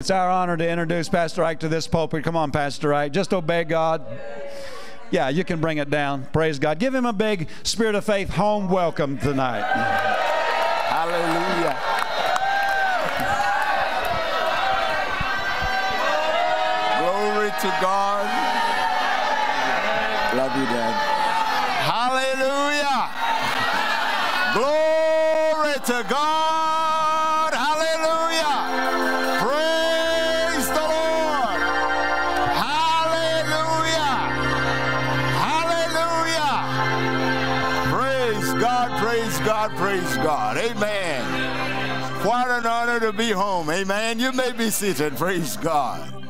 It's our honor to introduce Pastor Ike to this pulpit. Come on, Pastor Ike. Just obey God. Yeah, you can bring it down. Praise God. Give him a big spirit of faith home welcome tonight. Hallelujah. Glory to God. Love you, Dad. Hallelujah. Glory to God. Home. Amen. You may be seated. Praise God.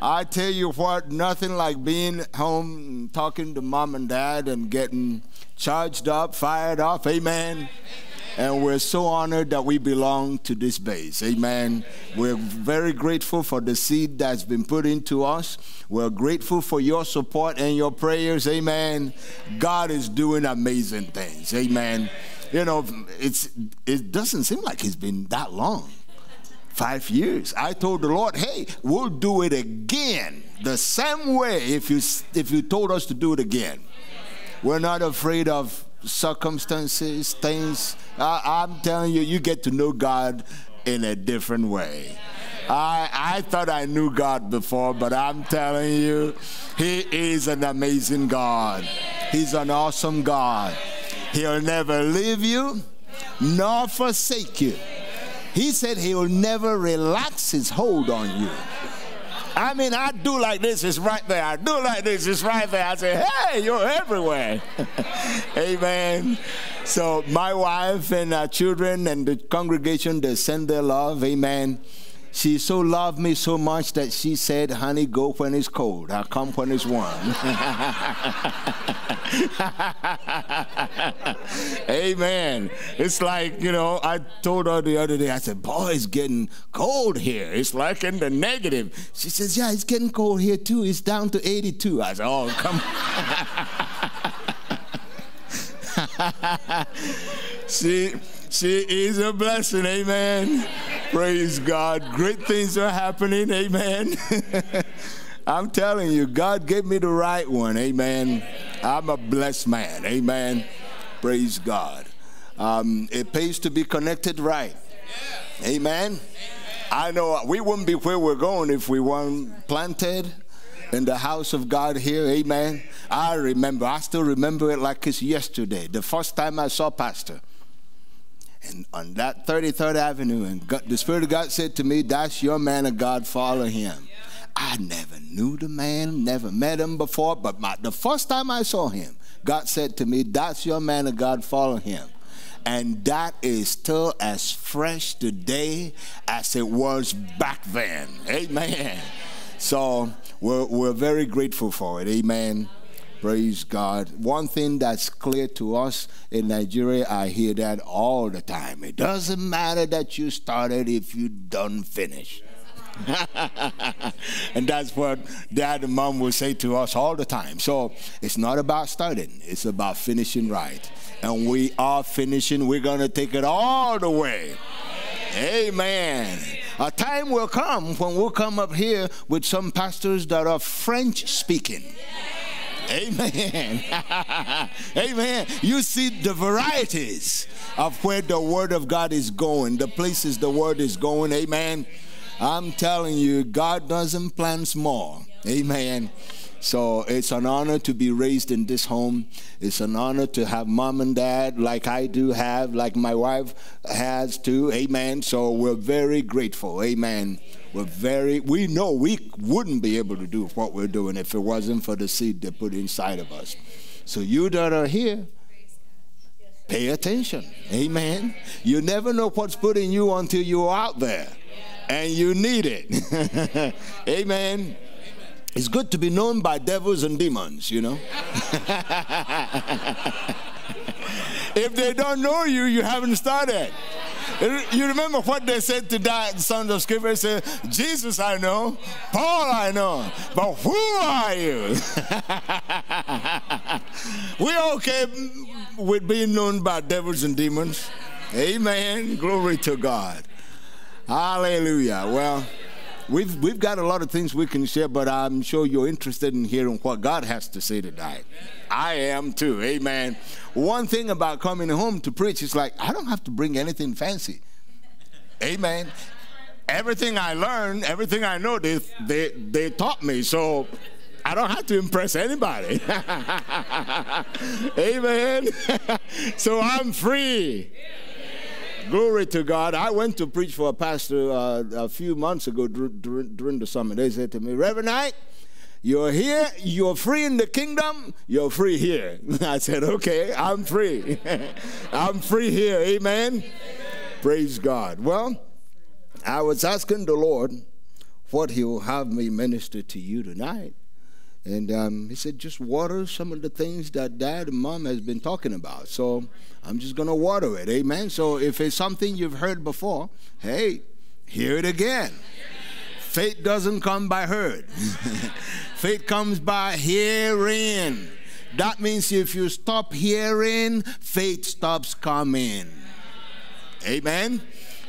I tell you what, nothing like being home, talking to mom and dad, and getting charged up, fired up. Amen. And we're so honored that we belong to this base. Amen. We're very grateful for the seed that's been put into us. We're grateful for your support and your prayers. Amen. God is doing amazing things. Amen. You know, it's it doesn't seem like it's been that long. Five years. I told the Lord, hey, we'll do it again the same way if you if you told us to do it again. We're not afraid of circumstances, things. I, am telling you, you get to know God in a different way. I, I thought I knew God before, but I'm telling you, He is an amazing God. He's an awesome God. He'll never leave you nor forsake you. He said He'll never relax His hold on you. I mean, I do like this, it's right there. I do like this, it's right there. I say, hey, you're everywhere. Amen. So, my wife and our children and the congregation, they send their love. Amen. She so loved me so much that she said, honey, go when it's cold. I'll come when it's warm. Amen. It's like, you know, I told her the other day, I said, boy, it's getting cold here. It's like in the negative. She says, yeah, it's getting cold here too. It's down to 82. I said, oh, come she, she is a blessing. Amen. Praise God. Great things are happening. Amen. I'm telling you, God gave me the right one. Amen. I'm a blessed man. Amen. Praise God. Um, it pays to be connected right. Amen. I know we wouldn't be where we're going if we weren't planted in the house of God here. Amen. I remember, I still remember it like it's yesterday. The first time I saw Pastor. And on that 33rd Avenue, and God, the Spirit of God said to me, That's your man of God, follow him. I never knew the man, never met him before, but my, the first time I saw him, God said to me, That's your man of God, follow him. And that is still as fresh today as it was back then. Amen. So we're, we're very grateful for it. Amen. Praise God. One thing that's clear to us in Nigeria, I hear that all the time. It doesn't matter that you started if you don't finish. and that's what dad and mom will say to us all the time. So it's not about starting, it's about finishing right. And we are finishing, we're going to take it all the way. Amen. A time will come when we'll come up here with some pastors that are French speaking. Amen. Amen. You see the varieties of where the Word of God is going, the places the Word is going. Amen. I'm telling you, God doesn't plan small. Amen. So it's an honor to be raised in this home. It's an honor to have mom and dad like I do have, like my wife has too. Amen. So we're very grateful. Amen. We're very, we know we wouldn't be able to do what we're doing if it wasn't for the seed they put inside of us. So you that are here, pay attention. Amen. You never know what's put in you until you're out there and you need it. Amen. It's good to be known by devils and demons, you know. if they don't know you, you haven't started. You remember what they said to that sons of Sceva? They said, Jesus I know, Paul I know, but who are you? We're okay with being known by devils and demons. Amen. Glory to God. Hallelujah. Well, We've, we've got a lot of things we can share, but I'm sure you're interested in hearing what God has to say tonight. I am too. Amen. One thing about coming home to preach is like, I don't have to bring anything fancy. Amen. Everything I learned, everything I know, they, they, they taught me. So I don't have to impress anybody. Amen. so I'm free. Glory to God. I went to preach for a pastor uh, a few months ago during, the summer. They said to me, Reverend Ike, you're here, you're free in the kingdom, you're free here. I said, okay, I'm free. I'm free here. Amen. Amen. Praise God. Well, I was asking the Lord what He will have me minister to you tonight. And um, he said, just water some of the things that dad and mom has been talking about. So I'm just going to water it. Amen. So if it's something you've heard before, hey, hear it again. Faith doesn't come by heard, faith comes by hearing. That means if you stop hearing, faith stops coming. Amen.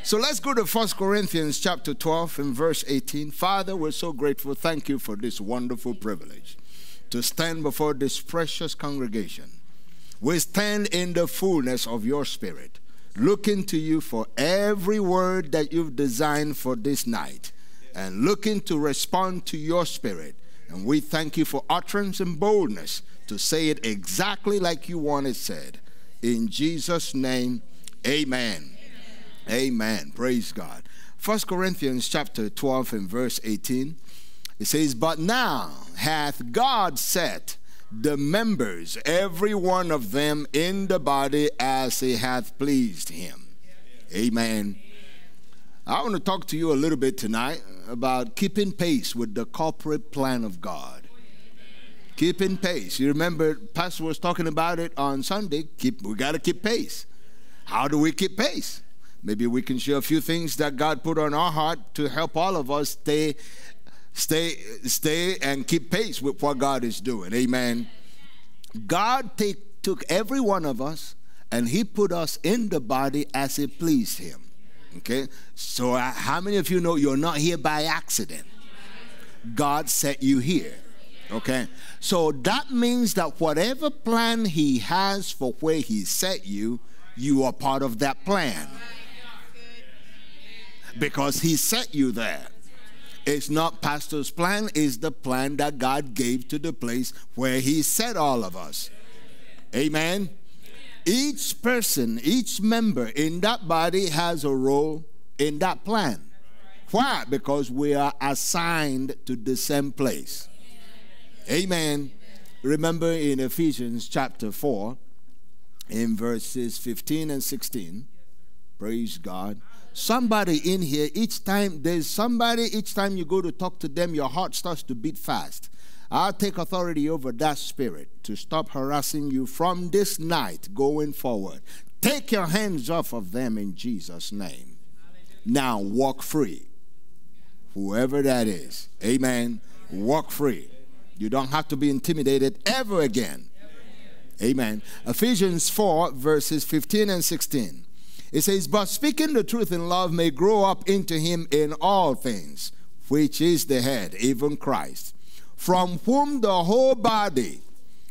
So let's go to 1 Corinthians chapter 12 and verse 18. Father, we're so grateful. Thank you for this wonderful privilege to stand before this precious congregation. We stand in the fullness of your spirit, looking to you for every word that you've designed for this night and looking to respond to your spirit. And we thank you for utterance and boldness to say it exactly like you want it said. In Jesus' name, amen. Amen. Praise God. First Corinthians chapter 12 and verse 18. It says, But now hath God set the members, every one of them, in the body as he hath pleased him. Amen. I want to talk to you a little bit tonight about keeping pace with the corporate plan of God. Keeping pace. You remember, Pastor was talking about it on Sunday. Keep, we got to keep pace. How do we keep pace? Maybe we can share a few things that God put on our heart to help all of us stay, stay, stay and keep pace with what God is doing. Amen. God take, took every one of us and He put us in the body as it pleased Him. Okay? So, uh, how many of you know you're not here by accident? God set you here. Okay? So, that means that whatever plan He has for where He set you, you are part of that plan because he set you there. It's not pastor's plan, it's the plan that God gave to the place where he set all of us. Amen. Each person, each member in that body has a role in that plan. Why? Because we are assigned to the same place. Amen. Remember in Ephesians chapter 4, in verses 15 and 16, praise God somebody in here, each time there's somebody, each time you go to talk to them, your heart starts to beat fast. I'll take authority over that spirit to stop harassing you from this night going forward. Take your hands off of them in Jesus' name. Now walk free. Whoever that is. Amen. Walk free. You don't have to be intimidated ever again. Amen. Ephesians 4, verses 15 and 16. It says, But speaking the truth in love may grow up into him in all things, which is the head, even Christ, from whom the whole body,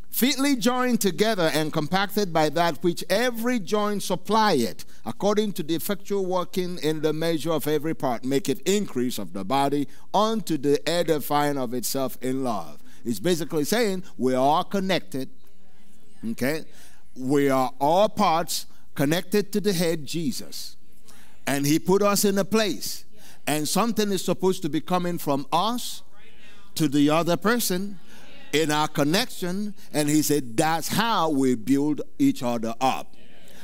fitly joined together and compacted by that which every joint supplieth, according to the effectual working in the measure of every part, make it increase of the body unto the edifying of itself in love. It's basically saying we are connected. Okay? We are all parts connected to the head, Jesus. And he put us in a place. And something is supposed to be coming from us to the other person in our connection. And he said, that's how we build each other up.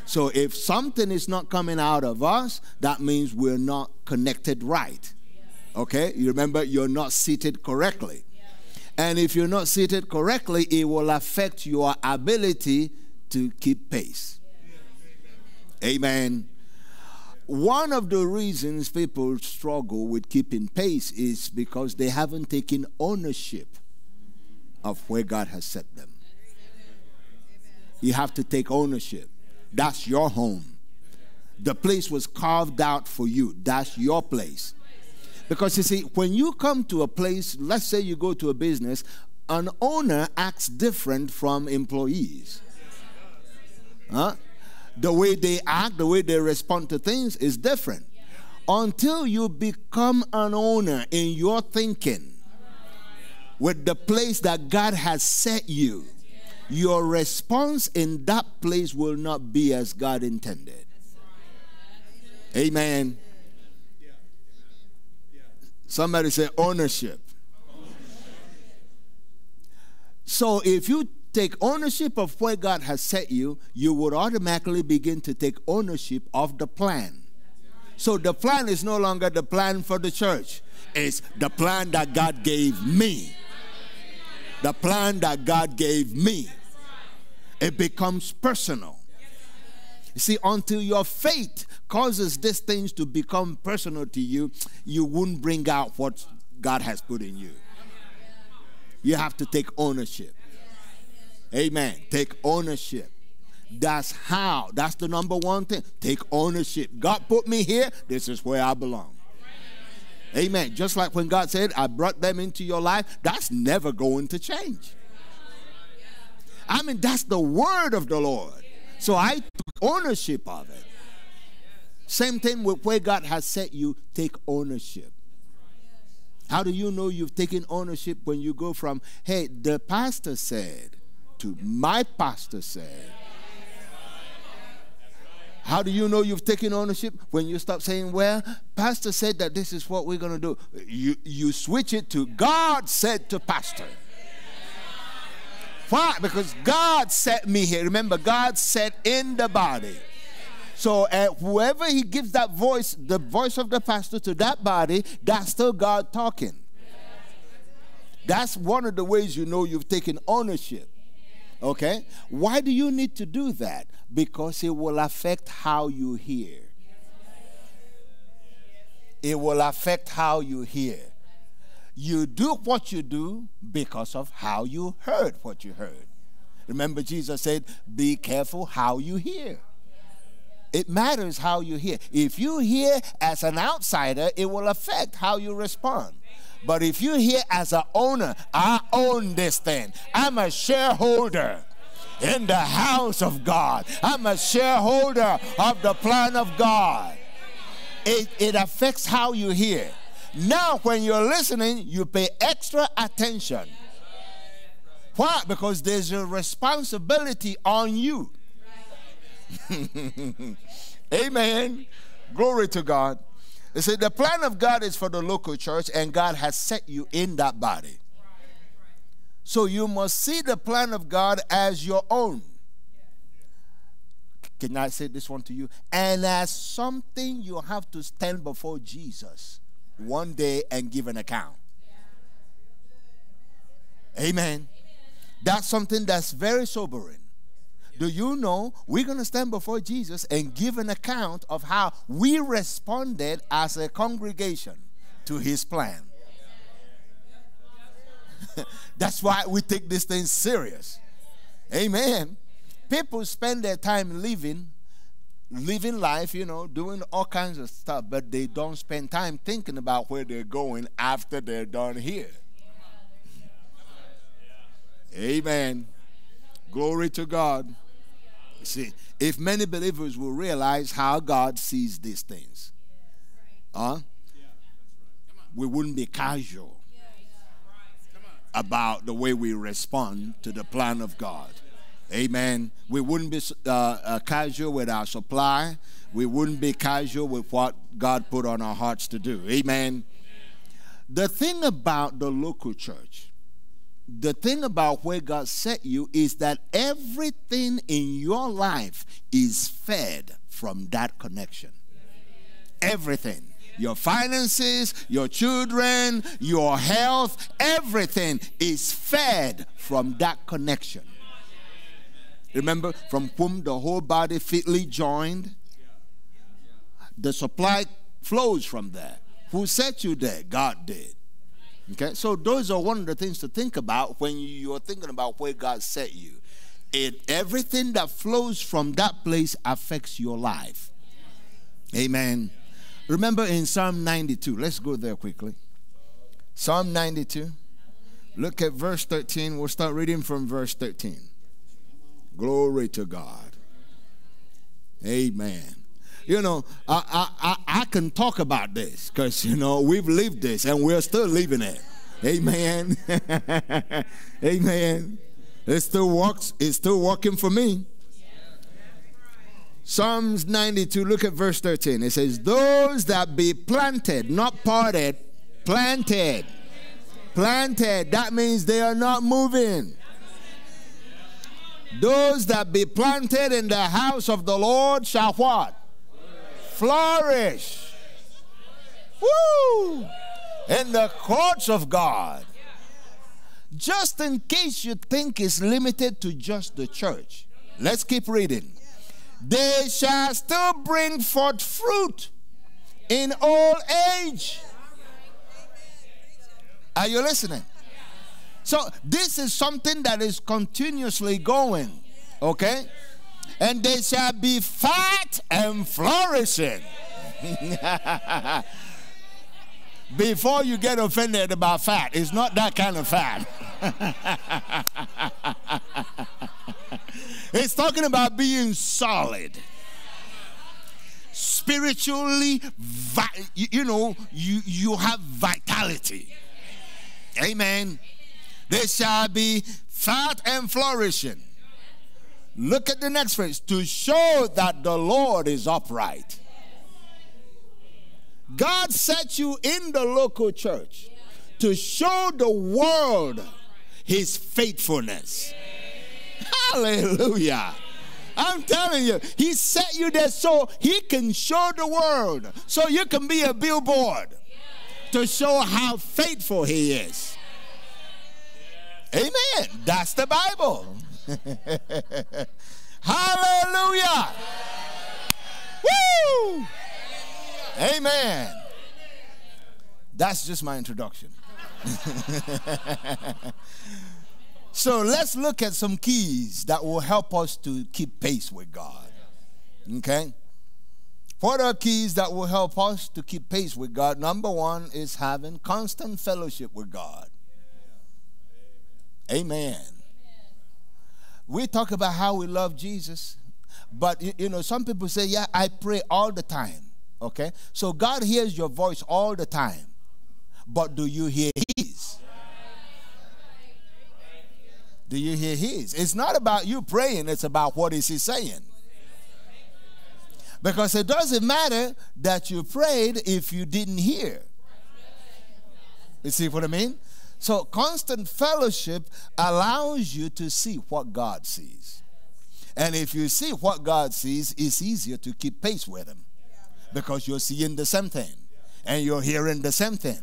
So if something is not coming out of us, that means we're not connected right. Okay? You remember, you're not seated correctly. And if you're not seated correctly, it will affect your ability to keep pace. Amen. One of the reasons people struggle with keeping pace is because they haven't taken ownership of where God has set them. You have to take ownership. That's your home. The place was carved out for you. That's your place. Because you see, when you come to a place, let's say you go to a business, an owner acts different from employees. Huh? The way they act, the way they respond to things is different. Until you become an owner in your thinking with the place that God has set you, your response in that place will not be as God intended. Amen. Somebody say ownership. So if you take ownership of where God has set you, you would automatically begin to take ownership of the plan. So the plan is no longer the plan for the church, it's the plan that God gave me. The plan that God gave me. It becomes personal. You see, until your faith causes these things to become personal to you, you won't bring out what God has put in you. You have to take ownership. Amen. Take ownership. That's how. That's the number one thing. Take ownership. God put me here. This is where I belong. Amen. Just like when God said, I brought them into your life, that's never going to change. I mean, that's the word of the Lord. So I took ownership of it. Same thing with where God has set you, take ownership. How do you know you've taken ownership when you go from, hey, the pastor said, to my pastor said? How do you know you've taken ownership? When you stop saying, well, pastor said that this is what we're going to do. You, you switch it to God said to pastor. Why? Because God set me here. Remember, God set in the body. So uh, whoever he gives that voice, the voice of the pastor to that body, that's still God talking. That's one of the ways you know you've taken ownership. Okay? Why do you need to do that? Because it will affect how you hear. It will affect how you hear. You do what you do because of how you heard what you heard. Remember, Jesus said, Be careful how you hear. It matters how you hear. If you hear as an outsider, it will affect how you respond. But if you hear as an owner, I own this thing, I'm a shareholder in the house of God, I'm a shareholder of the plan of God. It, it affects how you hear. Now, when you're listening, you pay extra attention. Why? Because there's a responsibility on you. Amen. Glory to God. You see, the plan of God is for the local church, and God has set you in that body. So you must see the plan of God as your own. Can I say this one to you? And as something you have to stand before Jesus one day and give an account. Amen. That's something that's very sobering. Do you know we're going to stand before Jesus and give an account of how we responded as a congregation to his plan? That's why we take this thing serious. Amen. People spend their time living living life, you know, doing all kinds of stuff, but they don't spend time thinking about where they're going after they're done here. Amen. Glory to God. See, if many believers will realize how God sees these things, huh? we wouldn't be casual about the way we respond to the plan of God. Amen. We wouldn't be uh, uh, casual with our supply. We wouldn't be casual with what God put on our hearts to do. Amen. The thing about the local church, the thing about where God set you is that everything in your life is fed from that connection. Everything your finances, your children, your health, everything is fed from that connection. Remember, from whom the whole body fitly joined? The supply flows from there. Who set you there? God did. Okay, so those are one of the things to think about when you're thinking about where God set you. It everything that flows from that place affects your life. Amen. Remember in Psalm 92, let's go there quickly. Psalm 92. Look at verse 13. We'll start reading from verse 13. Glory to God. Amen. You know, I, I, I, can talk about this because, you know, we've lived this and we're still living it. Amen. Amen. It still works. It's still working for me. Psalms 92, look at verse 13. It says, Those that be planted, not parted, planted. Planted. That means they are not moving. Those that be planted in the house of the Lord shall what? Flourish. Woo! In the courts of God. Just in case you think it's limited to just the church. Let's keep reading. They shall still bring forth fruit in old age. Are you listening? So this is something that is continuously going, okay? And they shall be fat and flourishing. Before you get offended about fat, it's not that kind of fat. it's talking about being solid spiritually you know you you have vitality amen they shall be fat and flourishing. Look at the next phrase to show that the Lord is upright. God set you in the local church to show the world his faithfulness. Hallelujah. I'm telling you, he set you there so he can show the world, so you can be a billboard to show how faithful he is. Amen. That's the Bible. Hallelujah. Woo! Amen. That's just my introduction. so let's look at some keys that will help us to keep pace with God. Okay? What are keys that will help us to keep pace with God? Number one is having constant fellowship with God. Amen. We talk about how we love Jesus, but you know, some people say, Yeah, I pray all the time. Okay? So God hears your voice all the time. But do you hear His? Do you hear His? It's not about you praying, it's about what is He saying. Because it doesn't matter that you prayed if you didn't hear. You see what I mean? So, constant fellowship allows you to see what God sees. And if you see what God sees, it's easier to keep pace with Him because you're seeing the same thing and you're hearing the same thing.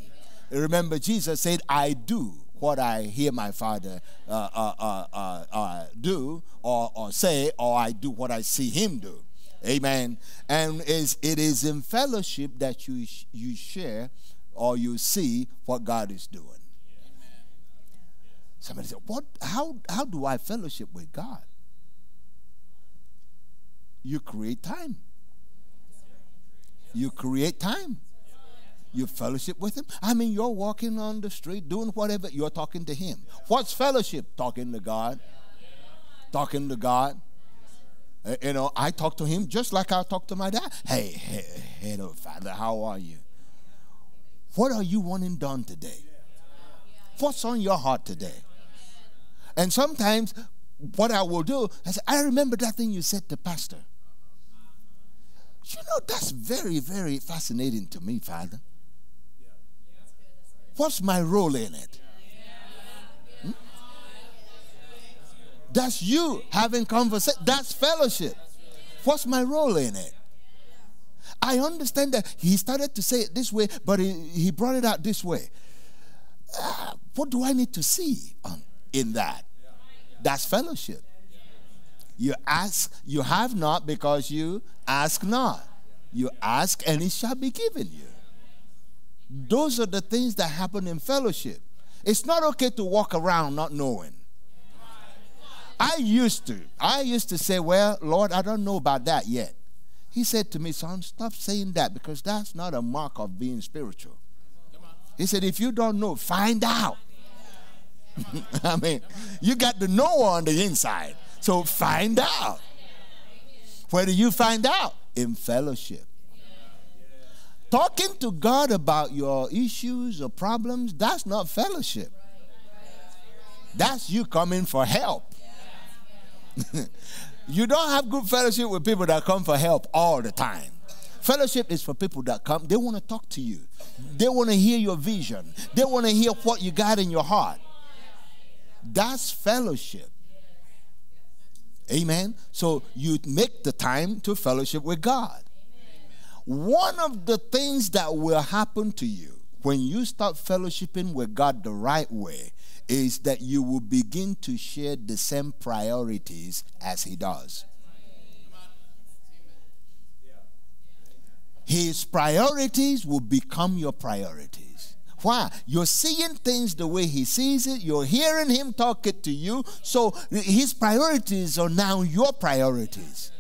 Remember, Jesus said, I do what I hear my Father uh, uh, uh, uh, uh do or, or say, or I do what I see Him do. Amen. And it is in fellowship that you, you share or you see what God is doing. Somebody said, What how how do I fellowship with God? You create time. You create time. You fellowship with him. I mean, you're walking on the street doing whatever, you're talking to him. What's fellowship? Talking to God. Talking to God. Uh, you know, I talk to him just like I talk to my dad. Hey, hey, hello, Father, how are you? What are you wanting done today? What's on your heart today? And sometimes what I will do, I say, I remember that thing you said to Pastor. You know, that's very, very fascinating to me, Father. What's my role in it? Hmm? That's you having conversation. That's fellowship. What's my role in it? I understand that he started to say it this way, but he, he brought it out this way. Uh, what do I need to see on, in that? That's fellowship. You ask, you have not because you ask not. You ask and it shall be given you. Those are the things that happen in fellowship. It's not okay to walk around not knowing. I used to. I used to say, Well, Lord, I don't know about that yet. He said to me, Son, stop saying that because that's not a mark of being spiritual. He said, If you don't know, find out. I mean, you got to know on the inside. So find out. Where do you find out? In fellowship. Talking to God about your issues or problems, that's not fellowship. That's you coming for help. you don't have good fellowship with people that come for help all the time. Fellowship is for people that come, they want to talk to you. They want to hear your vision. They want to hear what you got in your heart. That's fellowship. Amen. So you make the time to fellowship with God. One of the things that will happen to you when you start fellowshipping with God the right way is that you will begin to share the same priorities as He does. His priorities will become your priorities. Why? You're seeing things the way he sees it. You're hearing him talk it to you. So his priorities are now your priorities.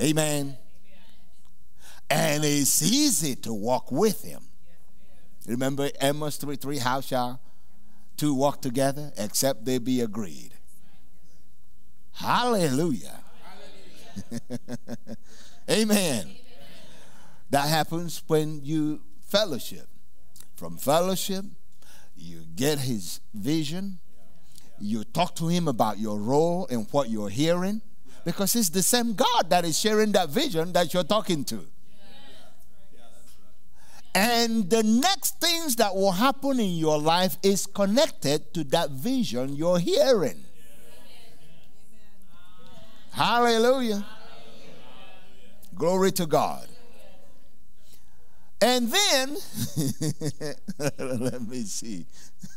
Amen. And it's easy to walk with him. Remember Amos 3 3 How shall two walk together except they be agreed? Hallelujah. Amen. That happens when you fellowship. From fellowship, you get his vision. You talk to him about your role and what you're hearing because it's the same God that is sharing that vision that you're talking to. And the next things that will happen in your life is connected to that vision you're hearing. Hallelujah. Glory to God. And then, let me see.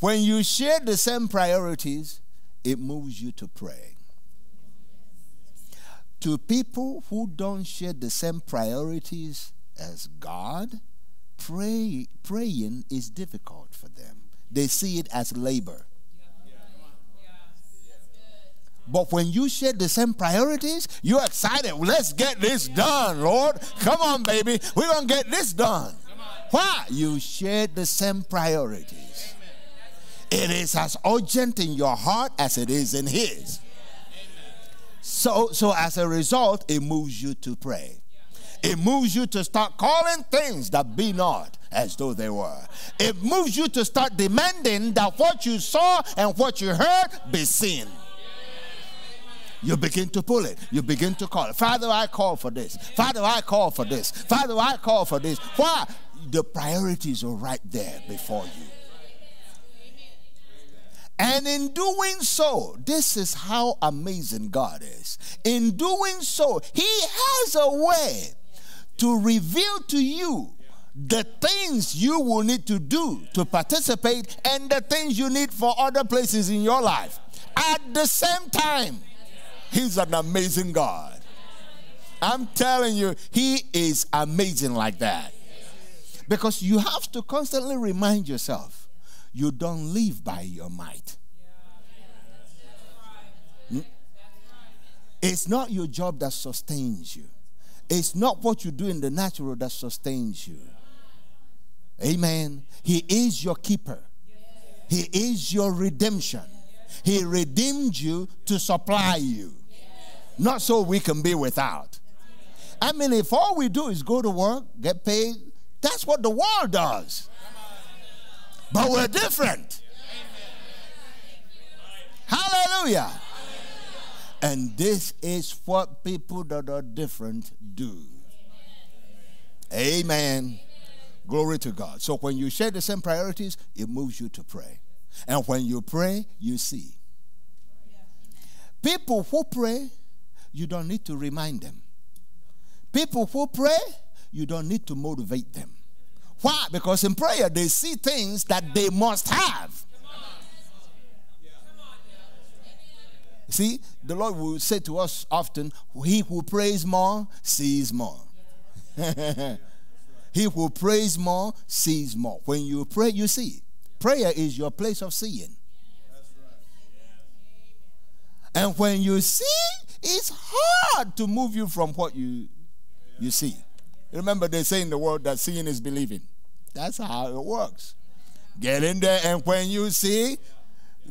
when you share the same priorities, it moves you to pray. To people who don't share the same priorities as God, pray, praying is difficult for them. They see it as labor. But when you share the same priorities, you're excited. Let's get this done, Lord. Come on, baby. We're going to get this done. Why? You share the same priorities. It is as urgent in your heart as it is in His. So, so as a result, it moves you to pray. It moves you to start calling things that be not as though they were. It moves you to start demanding that what you saw and what you heard be seen. You begin to pull it. You begin to call. Father, I call for this. Father, I call for this. Father, I call for this. Why? The priorities are right there before you. And in doing so, this is how amazing God is. In doing so, He has a way to reveal to you the things you will need to do to participate and the things you need for other places in your life at the same time. He's an amazing God. I'm telling you, He is amazing like that. Because you have to constantly remind yourself you don't live by your might. Hmm? It's not your job that sustains you. It's not what you do in the natural that sustains you. Amen. He is your keeper. He is your redemption. He redeemed you to supply you not so we can be without. I mean, if all we do is go to work, get paid, that's what the world does. But we're different. Hallelujah. And this is what people that are different do. Amen. Glory to God. So when you share the same priorities, it moves you to pray. And when you pray, you see. People who pray you don't need to remind them. People who pray, you don't need to motivate them. Why? Because in prayer, they see things that they must have. See, the Lord will say to us often, He who prays more sees more. he who prays more sees more. When you pray, you see. Prayer is your place of seeing. And when you see, it's hard to move you from what you you see. Remember, they say in the world that seeing is believing. That's how it works. Get in there, and when you see,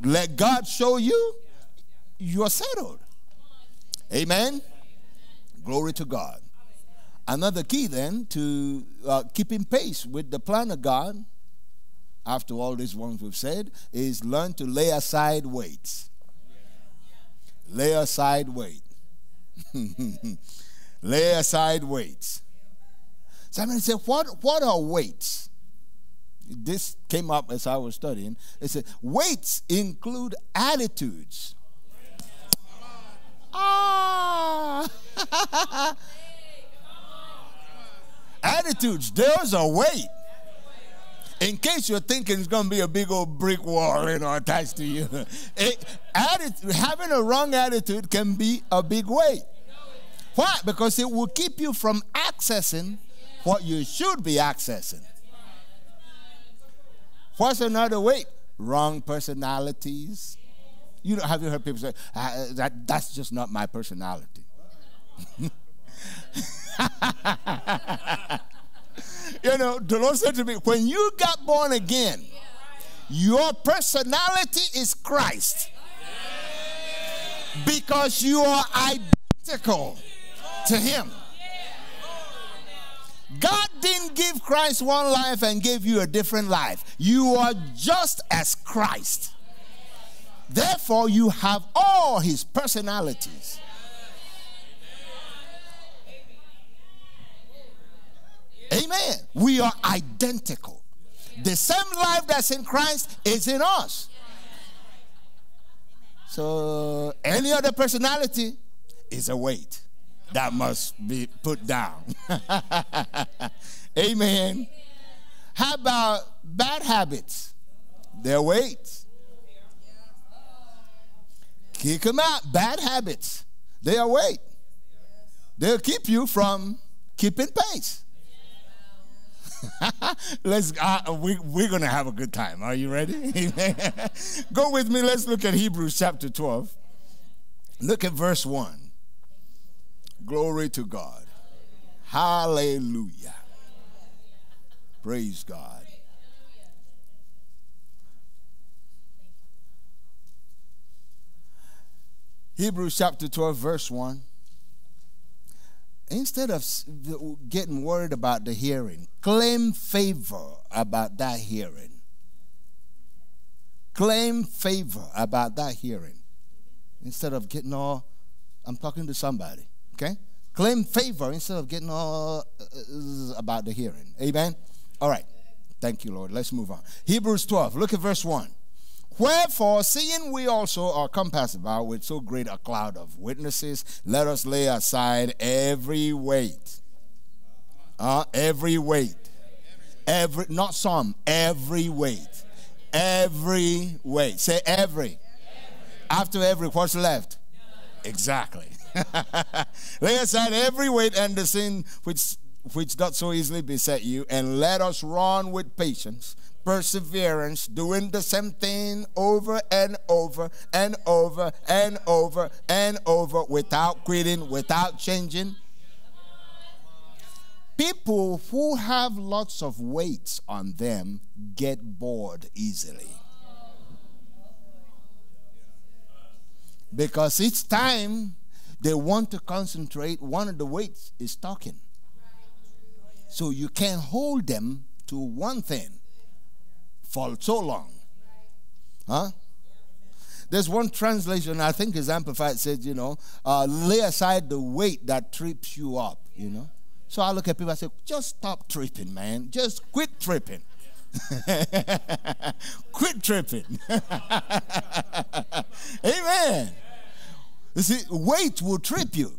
let God show you, you're settled. Amen. Glory to God. Another key then to uh, keeping pace with the plan of God, after all these ones we've said, is learn to lay aside weights. Lay aside weight. lay aside weights. Somebody said, what, what are weights? This came up as I was studying. They said, weights include attitudes. Ah! attitudes. There's a weight. In case you're thinking it's going to be a big old brick wall, you know, attached to you. It, having a wrong attitude can be a big weight. Why? Because it will keep you from accessing what you should be accessing. What's another weight? Wrong personalities. You know, have you heard people say ah, that? That's just not my personality. you know, the Lord said to me, when you got born again, your personality is Christ. Because you are identical to Him. God didn't give Christ one life and gave you a different life. You are just as Christ. Therefore, you have all His personalities. Amen. We are identical. The same life that's in Christ is in us. So, any other personality is a weight that must be put down. Amen. How about bad habits? They're weights. Kick them out. Bad habits. They are weight. They'll keep you from keeping pace. let's uh, we, we're gonna have a good time. Are you ready? Go with me. Let's look at hebrews chapter 12 look at verse 1 glory to god. Hallelujah. Praise god. Hebrews chapter 12 verse 1 instead of getting worried about the hearing, claim favor about that hearing. Claim favor about that hearing. Instead of getting all, I'm talking to somebody, okay? Claim favor instead of getting all uh, about the hearing. Amen? All right. Thank you, Lord. Let's move on. Hebrews 12, look at verse 1. Wherefore, seeing we also are compassed about with so great a cloud of witnesses, let us lay aside every weight. Uh, every weight. Every, not some, every weight. Every weight. Say every. After every, what's left? Exactly. lay aside every weight and the sin which which doth so easily beset you, and let us run with patience perseverance, doing the same thing over and over and over and over and over without quitting, without changing. People who have lots of weights on them get bored easily. Because each time they want to concentrate, one of the weights is talking. So you can't hold them to one thing for so long. Huh? There's one translation, I think is amplified, says, you know, uh, lay aside the weight that trips you up, you know. So I look at people, I say, just stop tripping, man. Just quit tripping. quit tripping. Amen. You see, weight will trip you.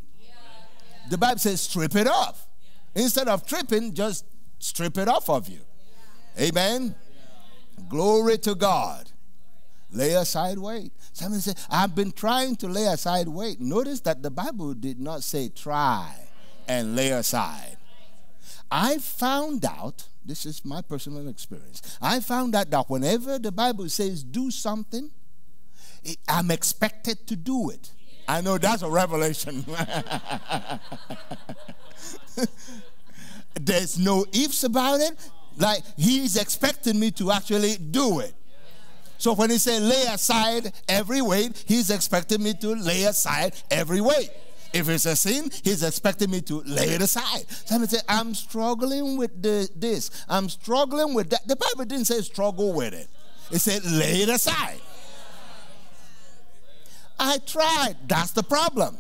The Bible says, strip it off. Instead of tripping, just strip it off of you. Amen. Glory to God. Lay aside weight. Somebody say, I've been trying to lay aside weight. Notice that the Bible did not say try and lay aside. I found out, this is my personal experience, I found out that whenever the Bible says do something, I'm expected to do it. I know that's a revelation. There's no ifs about it. Like he's expecting me to actually do it. So when he said lay aside every weight, he's expecting me to lay aside every weight. If it's a sin, he's expecting me to lay it aside. Somebody say, I'm struggling with the, this. I'm struggling with that. The Bible didn't say struggle with it. It said lay it aside. I tried. That's the problem.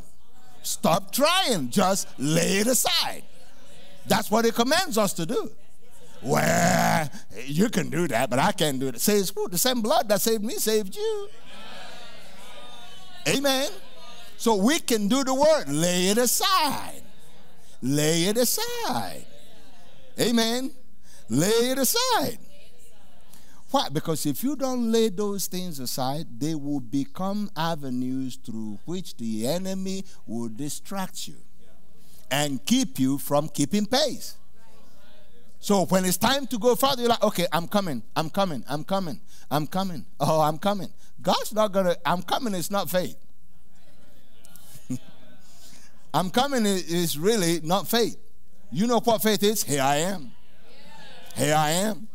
Stop trying. Just lay it aside. That's what it commands us to do. Well, you can do that, but I can't do it. Says? The same blood that saved me saved you. Amen. So we can do the word. Lay it aside. Lay it aside. Amen. Lay it aside. Why? Because if you don't lay those things aside, they will become avenues through which the enemy will distract you and keep you from keeping pace. So when it's time to go further, you're like, okay, I'm coming, I'm coming, I'm coming, I'm coming. Oh, I'm coming. God's not gonna, I'm coming It's not faith. I'm coming is really not faith. You know what faith is? Here I am. Here I am.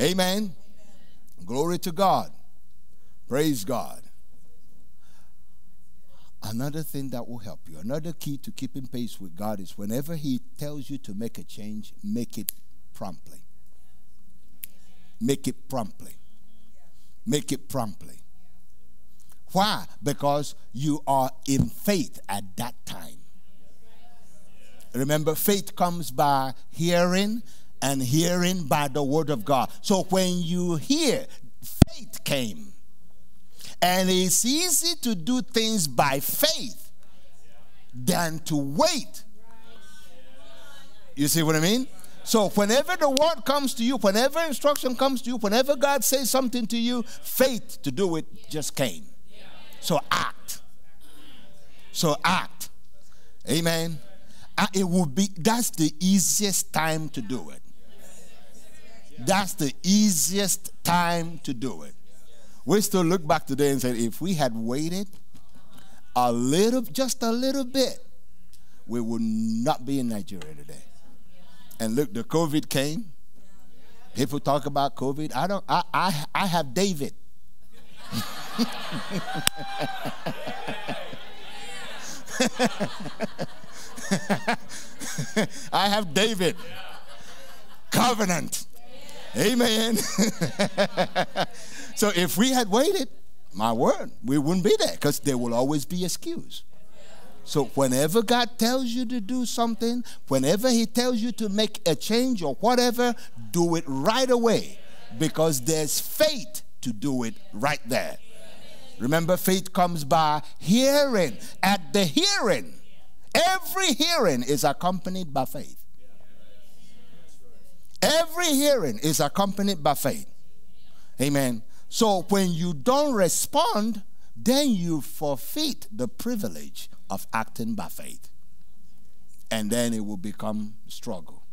Amen. Glory to God. Praise God. Another thing that will help you, another key to keeping pace with God is whenever He tells you to make a change, make it promptly. Make it promptly. Make it promptly. Why? Because you are in faith at that time. Remember, faith comes by hearing, and hearing by the word of God. So when you hear, faith came. And it's easy to do things by faith than to wait. You see what I mean? So, whenever the word comes to you, whenever instruction comes to you, whenever God says something to you, faith to do it just came. So, act. So, act. Amen. Uh, it will be, that's the easiest time to do it. That's the easiest time to do it. We still look back today and say, if we had waited a little, just a little bit, we would not be in Nigeria today. And look, the COVID came. People talk about COVID. I don't. I I, I have David. I have David. Covenant. Amen. So if we had waited, my word, we wouldn't be there because there will always be excuse. So whenever God tells you to do something, whenever He tells you to make a change or whatever, do it right away because there's faith to do it right there. Remember, faith comes by hearing. At the hearing, every hearing is accompanied by faith. Every hearing is accompanied by faith. Amen. So when you don't respond, then you forfeit the privilege of acting by faith. And then it will become struggle.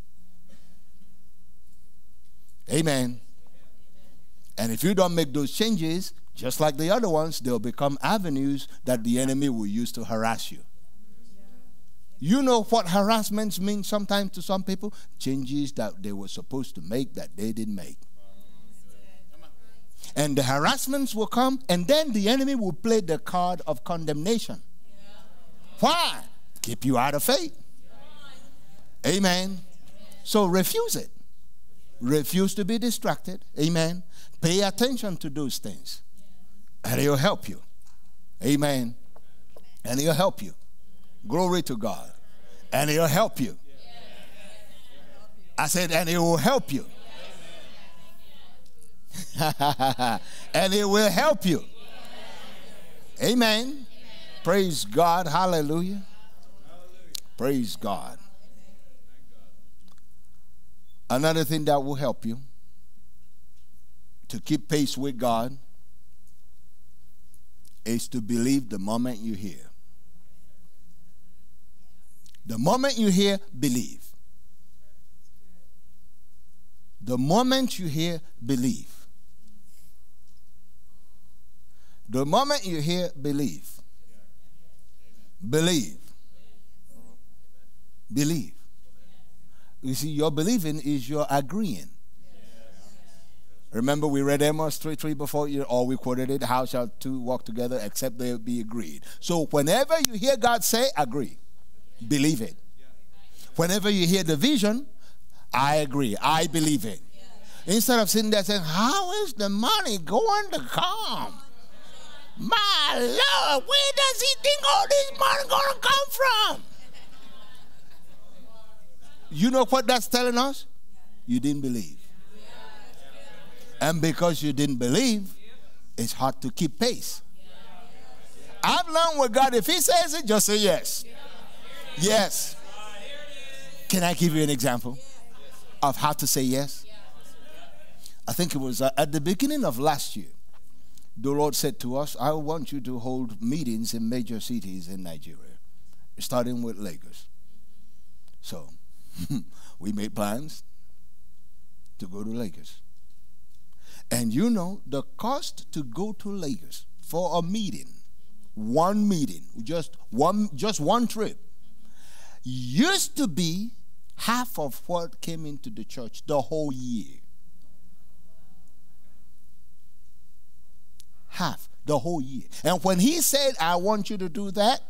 Amen. And if you don't make those changes, just like the other ones, they'll become avenues that the enemy will use to harass you. You know what harassments mean sometimes to some people? Changes that they were supposed to make that they didn't make and the harassments will come, and then the enemy will play the card of condemnation. Why? Keep you out of faith. Amen. So refuse it. Refuse to be distracted. Amen. Pay attention to those things, and He'll help you. Amen. And He'll help you. Glory to God. And He'll help you. I said, and He will help you. and it will help you. Amen. Praise God. Hallelujah. Praise God. Another thing that will help you to keep pace with God is to believe the moment you hear. The moment you hear, believe. The moment you hear, believe. The moment you hear, believe. Believe. Believe. You see, your believing is your agreeing. Remember, we read Amos 3 3 before, you, or we quoted it How shall two walk together except they be agreed? So, whenever you hear God say, agree, believe it. Whenever you hear the vision, I agree, I believe it. Instead of sitting there saying, How is the money going to come? My Lord, where does he think all this money to come from? You know what that's telling us? You didn't believe. And because you didn't believe, it's hard to keep pace. I've learned with God, if He says it, just say yes. Yes. Can I give you an example of how to say yes? I think it was uh, at the beginning of last year. The Lord said to us, I want you to hold meetings in major cities in Nigeria, starting with Lagos. So we made plans to go to Lagos. And you know, the cost to go to Lagos for a meeting, one meeting, just one, just one trip, used to be half of what came into the church the whole year. Half the whole year. And when he said, I want you to do that,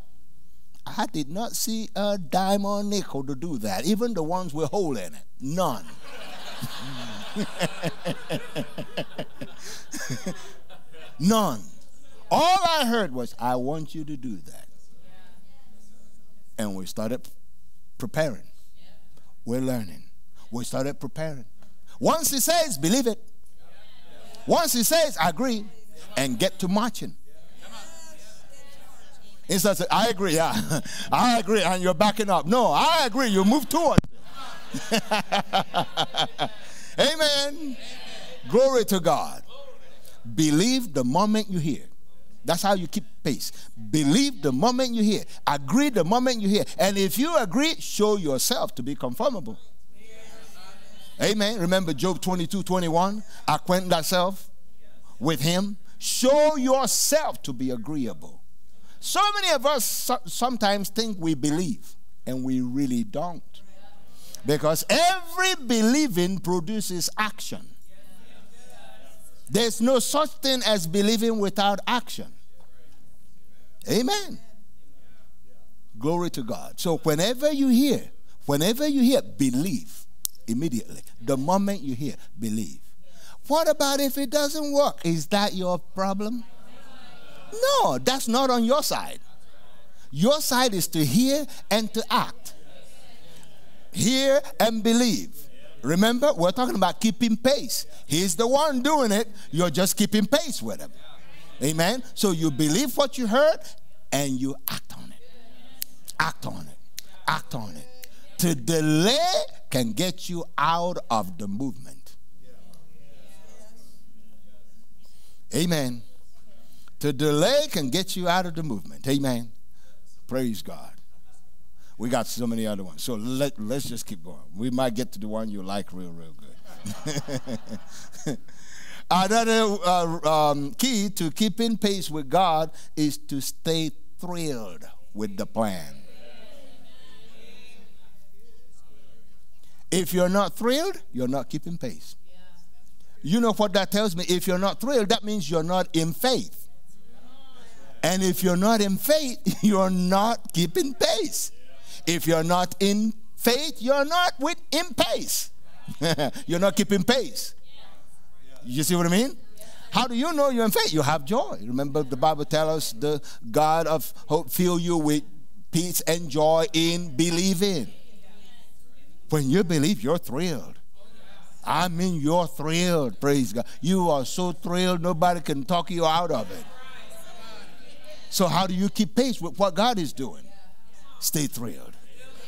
I did not see a dime or nickel to do that, even the ones with hole in it. None. None. All I heard was, I want you to do that. And we started preparing. We're learning. We started preparing. Once he says, believe it. Once he says, agree, and get to marching. Instead of I agree, yeah, I agree, and you're backing up. No, I agree, you move towards it. Amen. Glory to God. Believe the moment you hear. That's how you keep pace. Believe the moment you hear. Agree the moment you hear. And if you agree, show yourself to be conformable. Amen. Remember Job 22 21? Acquaint thyself with him. Show yourself to be agreeable. So many of us so- sometimes think we believe, and we really don't. Because every believing produces action. There's no such thing as believing without action. Amen. Glory to God. So whenever you hear, whenever you hear, believe immediately. The moment you hear, believe. What about if it doesn't work? Is that your problem? No, that's not on your side. Your side is to hear and to act. Hear and believe. Remember, we're talking about keeping pace. He's the one doing it. You're just keeping pace with him. Amen. So you believe what you heard and you act on it. Act on it. Act on it. To delay can get you out of the movement. Amen. To delay can get you out of the movement. Amen. Praise God. We got so many other ones. So let, let's just keep going. We might get to the one you like real, real good. Another uh, um, key to keeping pace with God is to stay thrilled with the plan. If you're not thrilled, you're not keeping pace. You know what that tells me? If you're not thrilled, that means you're not in faith. And if you're not in faith, you're not keeping pace. If you're not in faith, you're not with in pace. you're not keeping pace. You see what I mean? How do you know you're in faith? You have joy. Remember, the Bible tells us the God of hope fill you with peace and joy in believing. When you believe, you're thrilled. I mean, you're thrilled. Praise God. You are so thrilled, nobody can talk you out of it. So, how do you keep pace with what God is doing? Stay thrilled.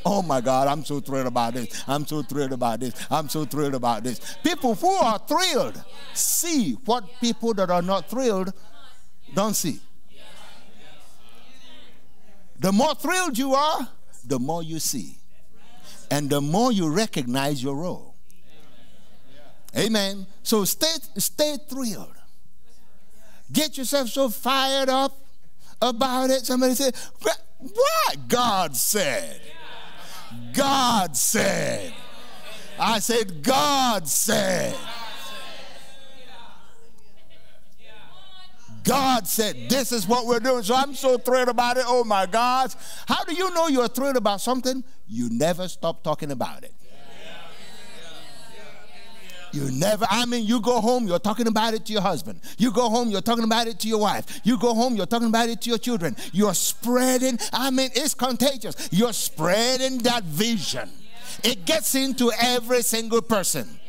Oh my God, I'm so thrilled about this. I'm so thrilled about this. I'm so thrilled about this. People who are thrilled see what people that are not thrilled don't see. The more thrilled you are, the more you see. And the more you recognize your role. Amen. So stay, stay thrilled. Get yourself so fired up about it. Somebody said, What? God said. God said. I said, God said. God said, This is what we're doing. So I'm so thrilled about it. Oh my God. How do you know you're thrilled about something? You never stop talking about it. You never, I mean, you go home, you're talking about it to your husband. You go home, you're talking about it to your wife. You go home, you're talking about it to your children. You're spreading, I mean, it's contagious. You're spreading that vision. It gets into every single person.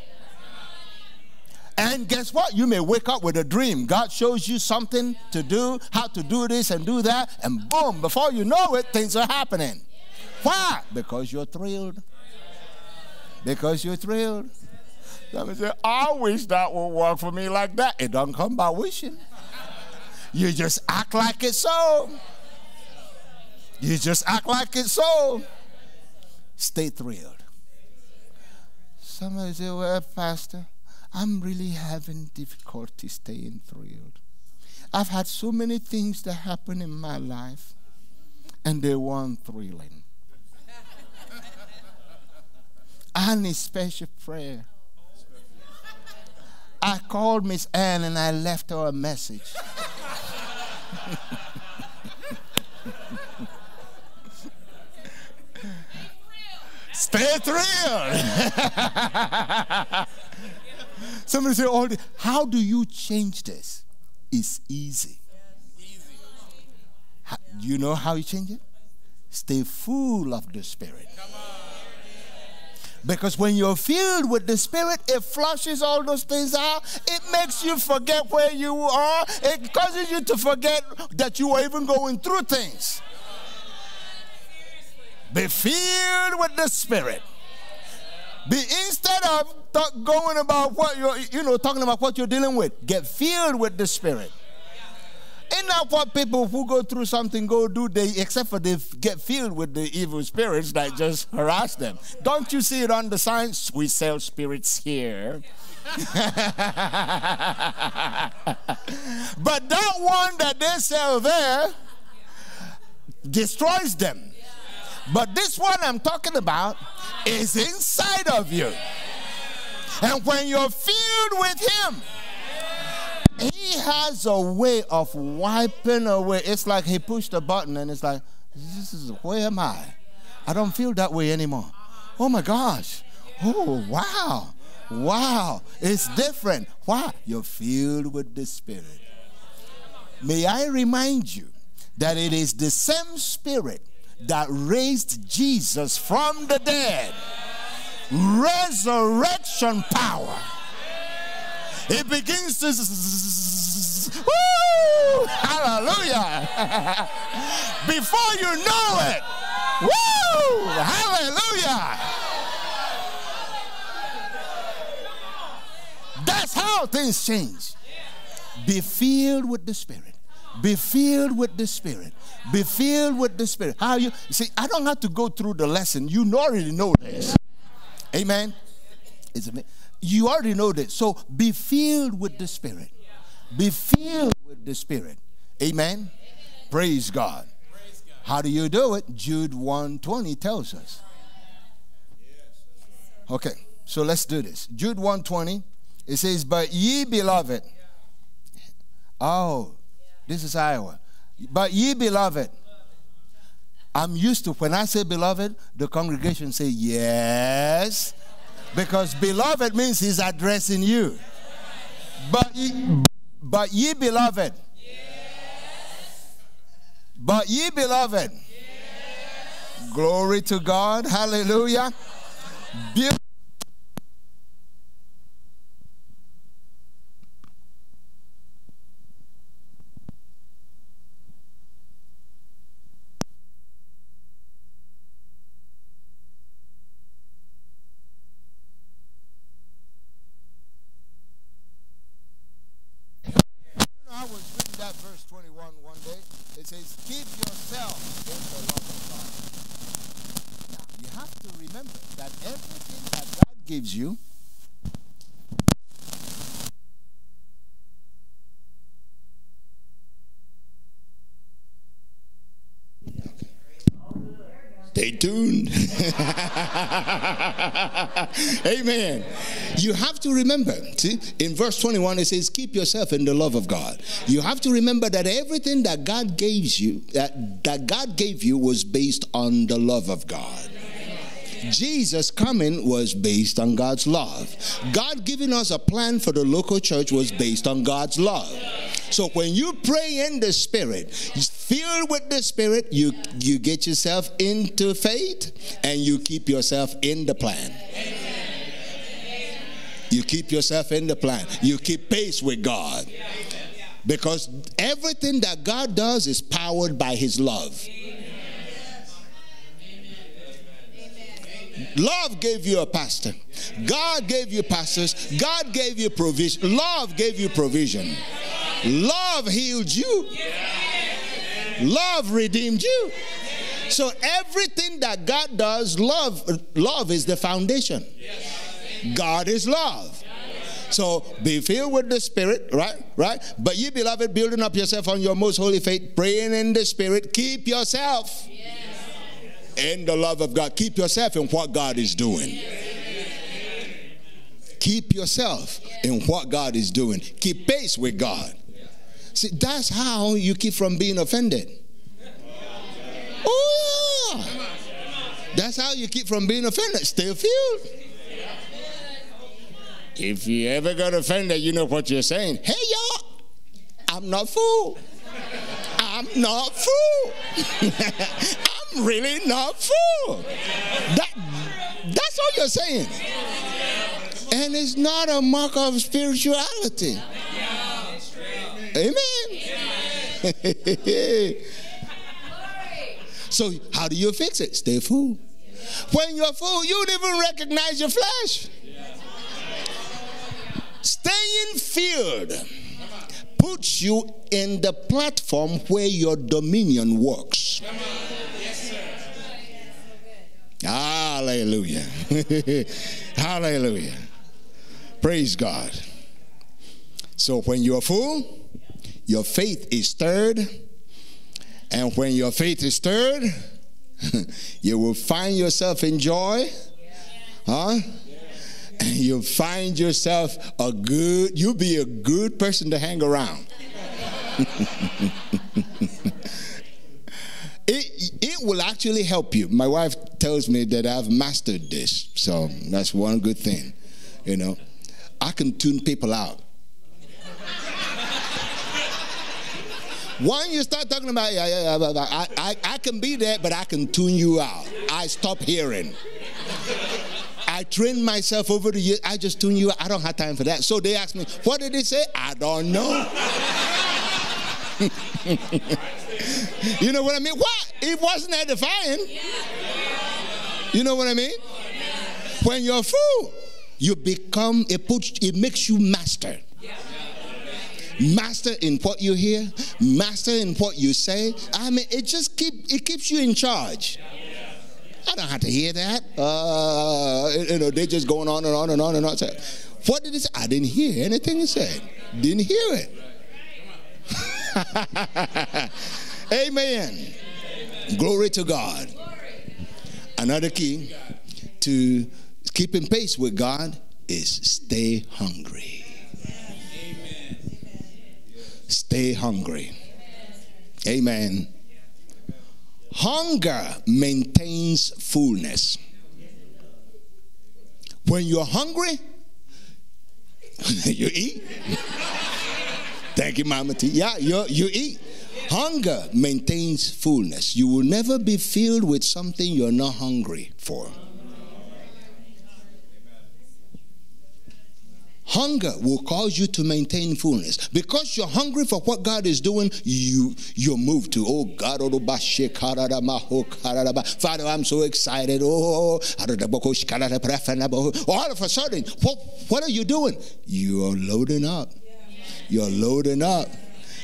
And guess what? You may wake up with a dream. God shows you something to do, how to do this and do that, and boom, before you know it, things are happening. Why? Because you're thrilled. Because you're thrilled. Somebody say, I wish that would work for me like that. It don't come by wishing. You just act like it's so. You just act like it's so. Stay thrilled. Somebody say, Well, Pastor, I'm really having difficulty staying thrilled. I've had so many things that happen in my life, and they weren't thrilling. I need special prayer. I called Miss Ann and I left her a message. Stay thrilled. Somebody say, oh, how do you change this? It's easy. How, you know how you change it? Stay full of the Spirit. Because when you're filled with the Spirit, it flushes all those things out. It makes you forget where you are. It causes you to forget that you are even going through things. Be filled with the Spirit. Be instead of going about what you're, you know, talking about what you're dealing with, get filled with the Spirit. That what people who go through something go do? They except for they get filled with the evil spirits that just harass them. Don't you see it on the signs? We sell spirits here. but that one that they sell there destroys them. But this one I'm talking about is inside of you. And when you're filled with Him, He has a way of wiping away. It's like He pushed a button and it's like, this is where am I? I don't feel that way anymore. Oh my gosh. Oh, wow. Wow. It's different. Why? You're filled with the Spirit. May I remind you that it is the same Spirit that raised Jesus from the dead. Resurrection power. It begins to. Woo! Hallelujah. Before you know it. Woo! Hallelujah. That's how things change. Be filled with the Spirit. Be filled with the Spirit. Be filled with the Spirit. How you see? I don't have to go through the lesson. You already know this. Amen. It's you already know this. So be filled with the Spirit. Be filled with the Spirit. Amen. Praise God. How do you do it? Jude 120 tells us. Okay, so let's do this. Jude 120. It says, But ye beloved. Oh, this is Iowa. But ye beloved, I'm used to when I say beloved, the congregation say yes. Because beloved means he's addressing you. But ye, but ye beloved. But ye beloved. Glory to God. Hallelujah. Be- Amen. You have to remember, see, in verse 21 it says, Keep yourself in the love of God. You have to remember that everything that God gave you, that, that God gave you was based on the love of God. Jesus coming was based on God's love. God giving us a plan for the local church was based on God's love. So when you pray in the Spirit, filled with the Spirit, you, you get yourself into faith and you keep yourself in the plan. You keep yourself in the plan. You keep pace with God. Because everything that God does is powered by His love. Love gave you a pastor. God gave you pastors. God gave you provision. Love gave you provision. Love healed you. Love redeemed you. So everything that God does, love love is the foundation. God is love. So be filled with the Spirit, right? Right? But you, beloved, building up yourself on your most holy faith, praying in the Spirit, keep yourself in the love of God. Keep yourself in what God is doing. Keep yourself in what God is doing. Keep pace with God. See, that's how you keep from being offended. Oh, that's how you keep from being offended. Stay filled. If you ever got offended, you know what you're saying. Hey, y'all, I'm not fool. I'm not fool. I'm really not fool. That, that's all you're saying. And it's not a mark of spirituality. Amen. so, how do you fix it? Stay fool. When you're full, you don't even recognize your flesh. Staying filled puts you in the platform where your dominion works. Hallelujah. Hallelujah. Praise God. So when you're full, your faith is stirred. And when your faith is stirred, you will find yourself in joy. Huh? You'll find yourself a good, you'll be a good person to hang around. it, it will actually help you. My wife tells me that I've mastered this. So that's one good thing. You know, I can tune people out. When you start talking about, yeah, yeah, yeah, I, I, I can be there, but I can tune you out. I stop hearing. I trained myself over the years. I just tune you. I don't have time for that. So they asked me, what did he say? I don't know. you know what I mean? What? It wasn't edifying. You know what I mean? When you're full, you become, it, puts, it makes you master master in what you hear, master in what you say. I mean, it just keep it keeps you in charge. I don't have to hear that. Uh, you know, they're just going on and on and on and on. What did he say? I didn't hear anything he said. Didn't hear it. Amen. Glory to God. Another key to keeping pace with God is stay hungry. Amen. Stay hungry. Amen. Hunger maintains fullness. When you're hungry, you eat. Thank you, Mama T. Yeah, you, you eat. Hunger maintains fullness. You will never be filled with something you're not hungry for. Hunger will cause you to maintain fullness. Because you're hungry for what God is doing, you you move to, oh God, Father, I'm so excited. Oh, all of a sudden, what, what are you doing? You're loading up. You're loading up.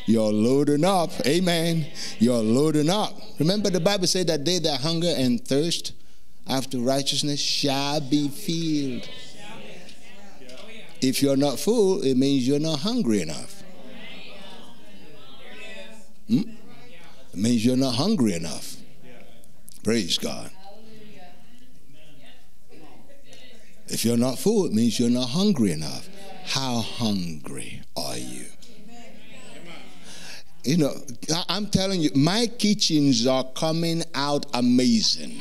You're loading up. Amen. You're loading up. Remember, the Bible said that they that hunger and thirst after righteousness shall be filled. If you're not full, it means you're not hungry enough. Hmm? It means you're not hungry enough. Praise God. If you're not full, it means you're not hungry enough. How hungry are you? You know, I'm telling you, my kitchens are coming out amazing.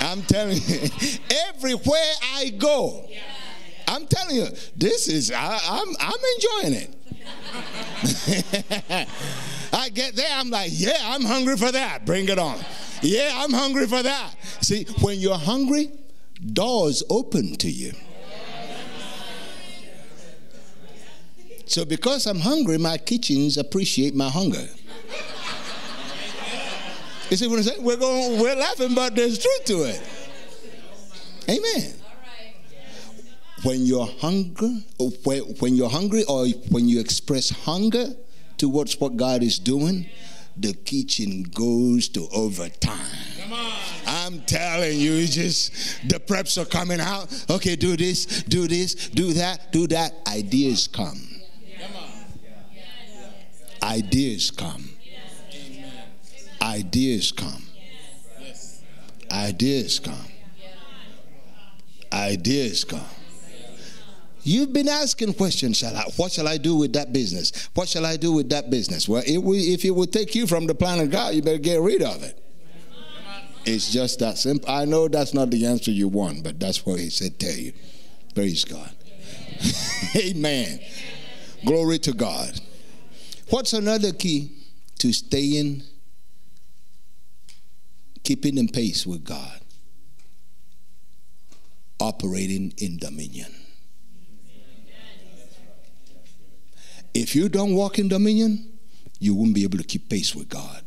I'm telling you, everywhere I go, I'm telling you, this is, I, I'm, I'm enjoying it. I get there, I'm like, yeah, I'm hungry for that. Bring it on. Yeah, I'm hungry for that. See, when you're hungry, doors open to you. So because I'm hungry, my kitchens appreciate my hunger. You see what I'm saying? We're going, we're laughing, but there's truth to it. Amen. When you're hungry, when you're hungry, or when you express hunger towards what God is doing, the kitchen goes to overtime. I'm telling you, just the preps are coming out. Okay, do this, do this, do that, do that. Ideas come. Ideas come. Ideas come. Ideas come. Ideas come. You've been asking questions. Shall I, what shall I do with that business? What shall I do with that business? Well, it if it would take you from the plan of God, you better get rid of it. It's just that simple. I know that's not the answer you want, but that's what he said tell you. Praise God. Amen. Glory to God. What's another key to staying, keeping in pace with God? Operating in dominion. If you don't walk in dominion, you won't be able to keep pace with God.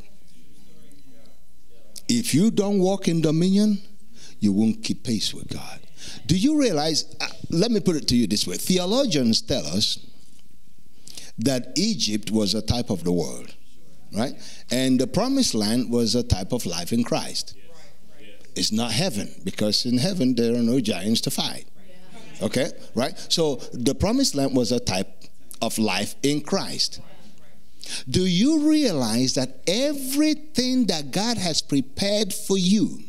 If you don't walk in dominion, you won't keep pace with God. Do you realize? Uh, let me put it to you this way theologians tell us that Egypt was a type of the world, right? And the promised land was a type of life in Christ. It's not heaven because in heaven there are no giants to fight. Okay, right? So the promised land was a type of life in Christ. Do you realize that everything that God has prepared for you,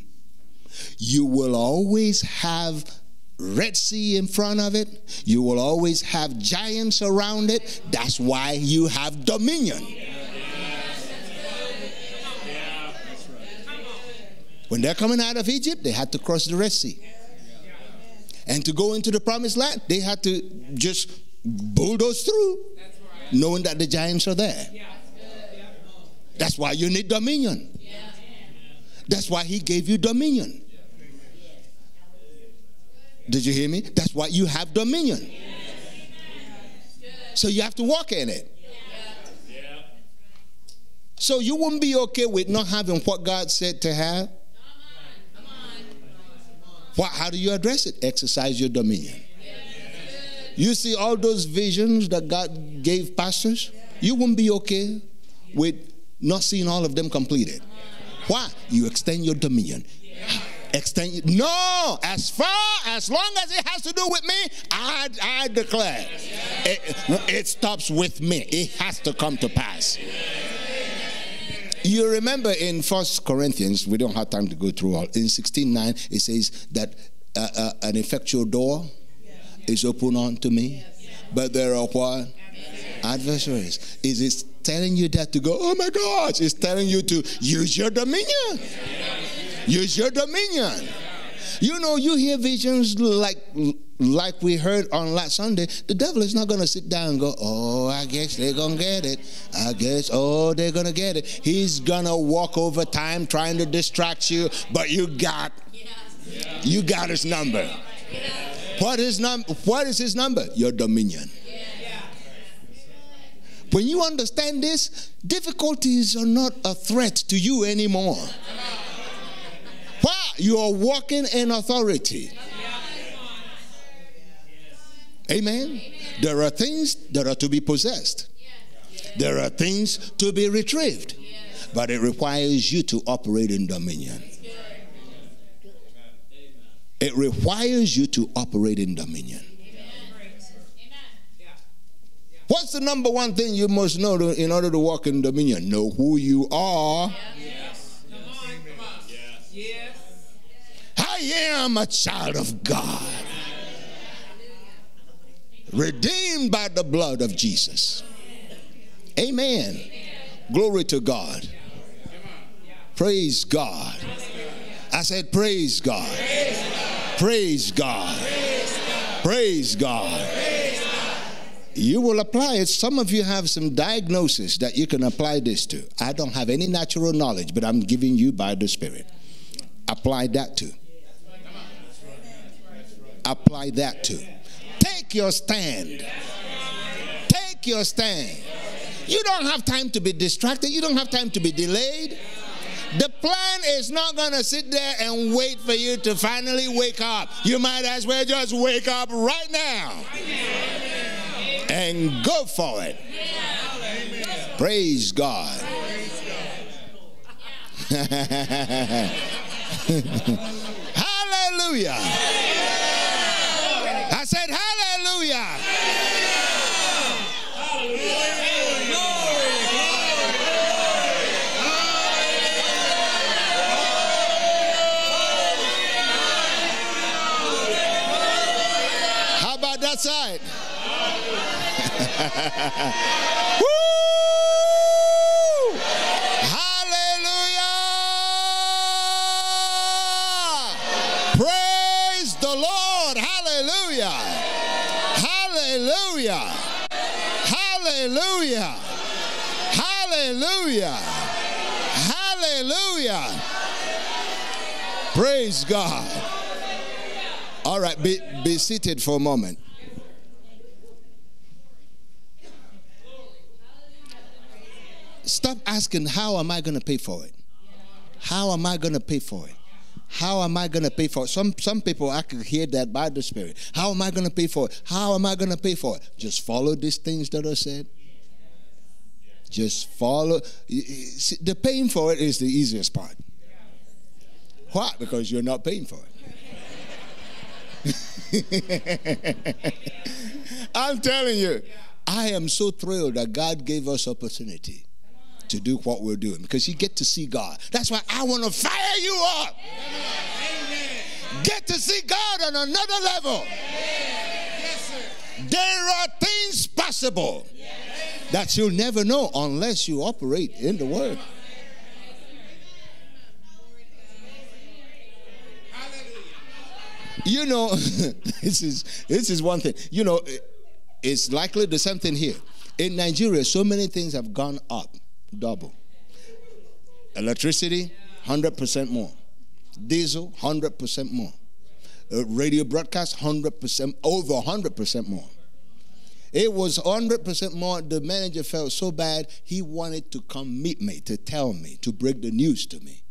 you will always have Red Sea in front of it. You will always have giants around it. That's why you have dominion. When they're coming out of Egypt, they had to cross the Red Sea. And to go into the promised land, they had to just bulldoze through, knowing that the giants are there. That's why you need dominion. That's why he gave you dominion. Did you hear me? That's why you have dominion. So you have to walk in it. So you wouldn't be okay with not having what God said to have. What, how do you address it? Exercise your dominion. You see all those visions that God gave pastors? You wouldn't be okay with not seeing all of them completed. Why? You extend your dominion extend. No, as far as long as it has to do with me, I, I declare it, it stops with me. It has to come to pass. You remember in First Corinthians, we don't have time to go through all. In 16:9, it says that uh, uh, an effectual door is open unto me, but there are what adversaries. Is it telling you that to go? Oh my gosh! It's telling you to use your dominion. Use your dominion. You know, you hear visions like like we heard on last Sunday. The devil is not to sit down and go, "Oh, I guess they're to get it. I guess oh, they're to get it." He's to walk over time trying to distract you, but you got you got his number. What is num what is his number? Your dominion. When you understand this, difficulties are not a threat to you anymore. Why? You are walking in authority. Amen. There are things that are to be possessed. There are things to be retrieved. But it requires you to operate in dominion. It requires you to operate in dominion. What's the number one thing you must know to, in order to walk in dominion? Know who you are. I am a child of God. Redeemed by the blood of Jesus. Amen. Glory to God. Praise God. I said, Praise God. Praise God. Praise God. You will apply it. Some of you have some diagnosis that you can apply this to. I don't have any natural knowledge, but I'm giving you by the Spirit. Apply that to. Apply that to. Take your stand. Take your stand. You don't have time to be distracted. You don't have time to be delayed. The plan is not going to sit there and wait for you to finally wake up. You might as well just wake up right now and go for it. Praise God. hallelujah. I said, Hallelujah. How about that side? Woo! Hallelujah! Praise the Lord! Hallelujah! Hallelujah! Hallelujah! Hallelujah! Hallelujah! Praise God! All right, be, be seated for a moment. Stop asking, How am I going to pay for it? How am I going to pay for it? How am I going to pay for it? Some, some people, I could hear that by the Spirit. How am I going to pay for it? How am I going to pay for it? Just follow these things that are said. Just follow. The paying for it is the easiest part. Why? Because you're not paying for it. I'm telling you, I am so thrilled that God gave us opportunity to do what we're doing because you get to see God. That's why I want to fire you up. Get to see God on another level. There are things possible that you'll never know unless you operate in the Word. You know, this is this is one thing. You know, it's likely the same thing here. In Nigeria, so many things have gone up double. Electricity, 100% more. Diesel, 100% more. Uh, radio broadcast, 100%, over 100% more. It was 100% more. The manager felt so bad, he wanted to come meet me, to tell me, to break the news to me,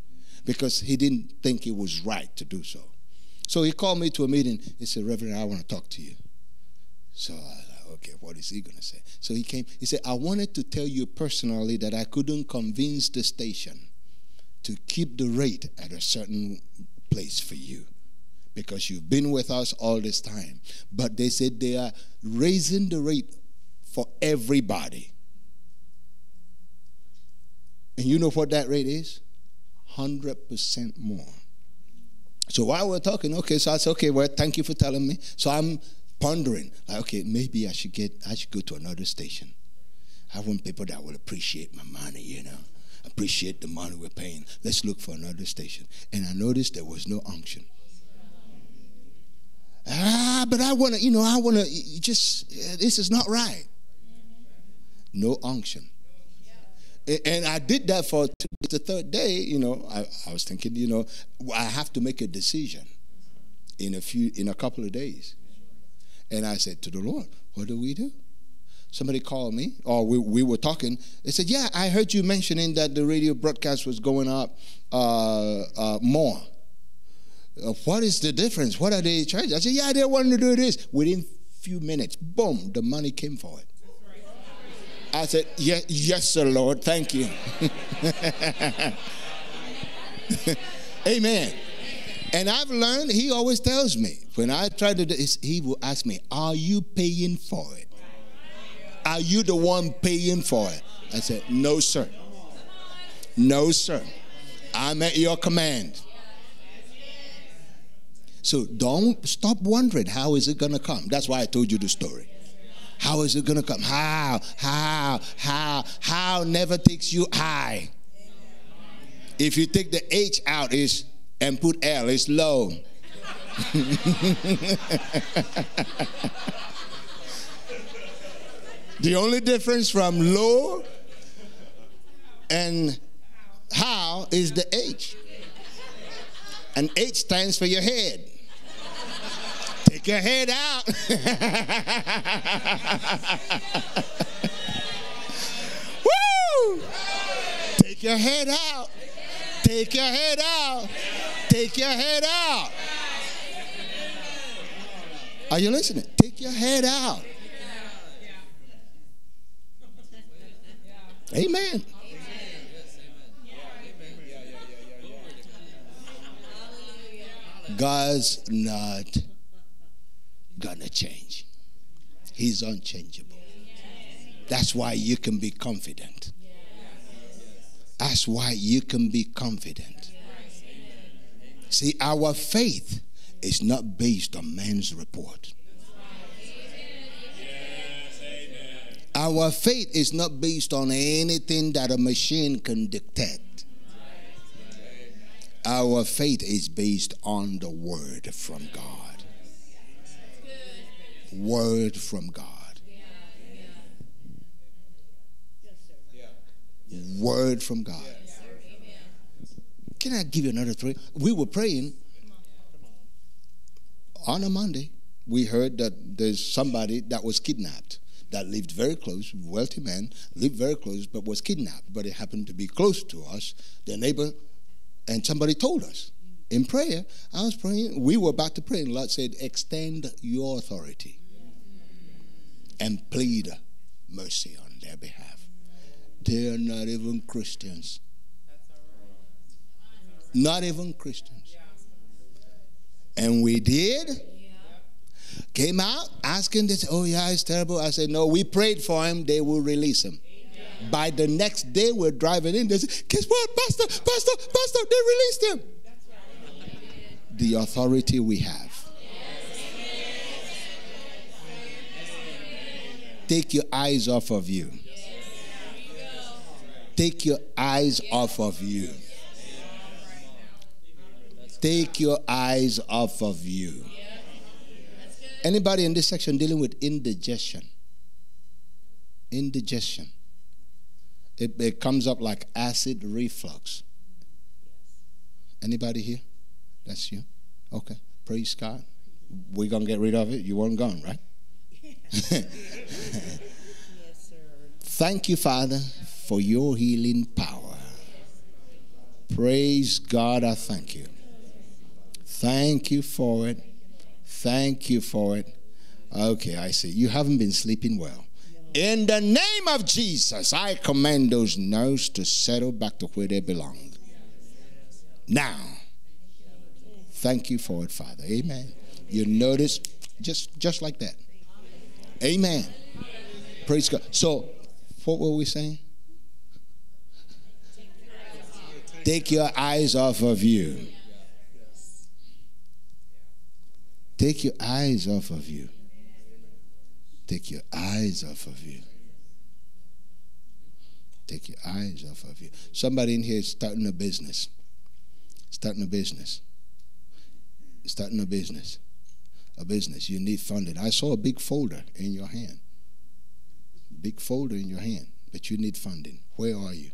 because he didn't think it was right to do so. So he called me to a meeting. He said, Reverend, I want to talk to you. So I was like, okay, what is he going to say? So he came, he said, I wanted to tell you personally that I couldn't convince the station to keep the rate at a certain place for you because you've been with us all this time. But they said they are raising the rate for everybody. And you know what that rate is? 100% more. So while we're talking, okay, so I said, okay, well, thank you for telling me. So I'm pondering, like, okay, maybe I should get, I should go to another station. I want people that will appreciate my money, you know, appreciate the money we're paying. Let's look for another station. And I noticed there was no unction. Ah, but I want to, you know, I want to just, this is not right. No unction. And I did that for the third day, you know, I, I was thinking, you know, I have to make a decision in a few, in a couple of days. And I said to the Lord, what do we do? Somebody called me, or we, we were talking. They said, Yeah, I heard you mentioning that the radio broadcast was going up uh, uh, more. Uh, what is the difference? What are they charging? I said, Yeah, they want to do this. Within few minutes, boom, the money came for it. I said, Yes, yes, sir, Lord, thank you. Amen. And I've learned, he always tells me, when I try to do this, he will ask me, Are you paying for it? Are you the one paying for it? I said, No, sir. No, sir. I'm at your command. So don't stop wondering how is it going to come. That's why I told you the story. How is it going to come? How? How? How? How never takes you high. If you take the H out is and put L, it's low. the only difference from low and how is the H. And H stands for your head. Take your head out. Woo! Take your head out. Take your head out. Take your head out. Are you listening? Take your head out. Amen. God's not gonna change. He's unchangeable. That's why you can be confident. That's why you can be confident. See, our faith is not based on man's report. Our faith is not based on anything that a machine can dictate. Our faith is based on the word from God. Word from God. Word from God. Can I give you another three? We were praying on a Monday. We heard that there's somebody that was kidnapped that lived very close, wealthy man, lived very close, but was kidnapped. But it happened to be close to us. their neighbor and somebody told us in prayer. I was praying. We were about to pray, and Lord said, "Extend your authority and plead mercy on their behalf." They are not even Christians. Not even Christians. And we did. Came out asking this, oh yeah, it's terrible. I said, no, we prayed for him, they will release him. By the next day, we're driving in. They say, guess what, Pastor, Pastor, Pastor, they released him. The authority we have. Take your eyes off of you. Take your eyes off of you. Take your eyes off of you. Anybody in this section dealing with indigestion? Indigestion. It, it comes up like acid reflux. Anybody here? That's you? Okay. Praise God. We're going to get rid of it. You weren't gone, right? yes, sir. Thank you, Father, for your healing power. Praise God, I thank you. Thank you for it. Thank you for it. Okay, I see. You haven't been sleeping well. In the name of Jesus, I command those nerves to settle back to where they belong. Now, thank you for it, Father. Amen. You notice just just like that. Amen. Praise God. So, what were we saying? Take your eyes off of you. Take your eyes off of you. Take your eyes off of you. Take your eyes off of you. Somebody in here is starting a business. Starting a business. Starting a business. A business. You need funding. I saw a big folder in your hand. Big folder in your hand, but you need funding. Where are you?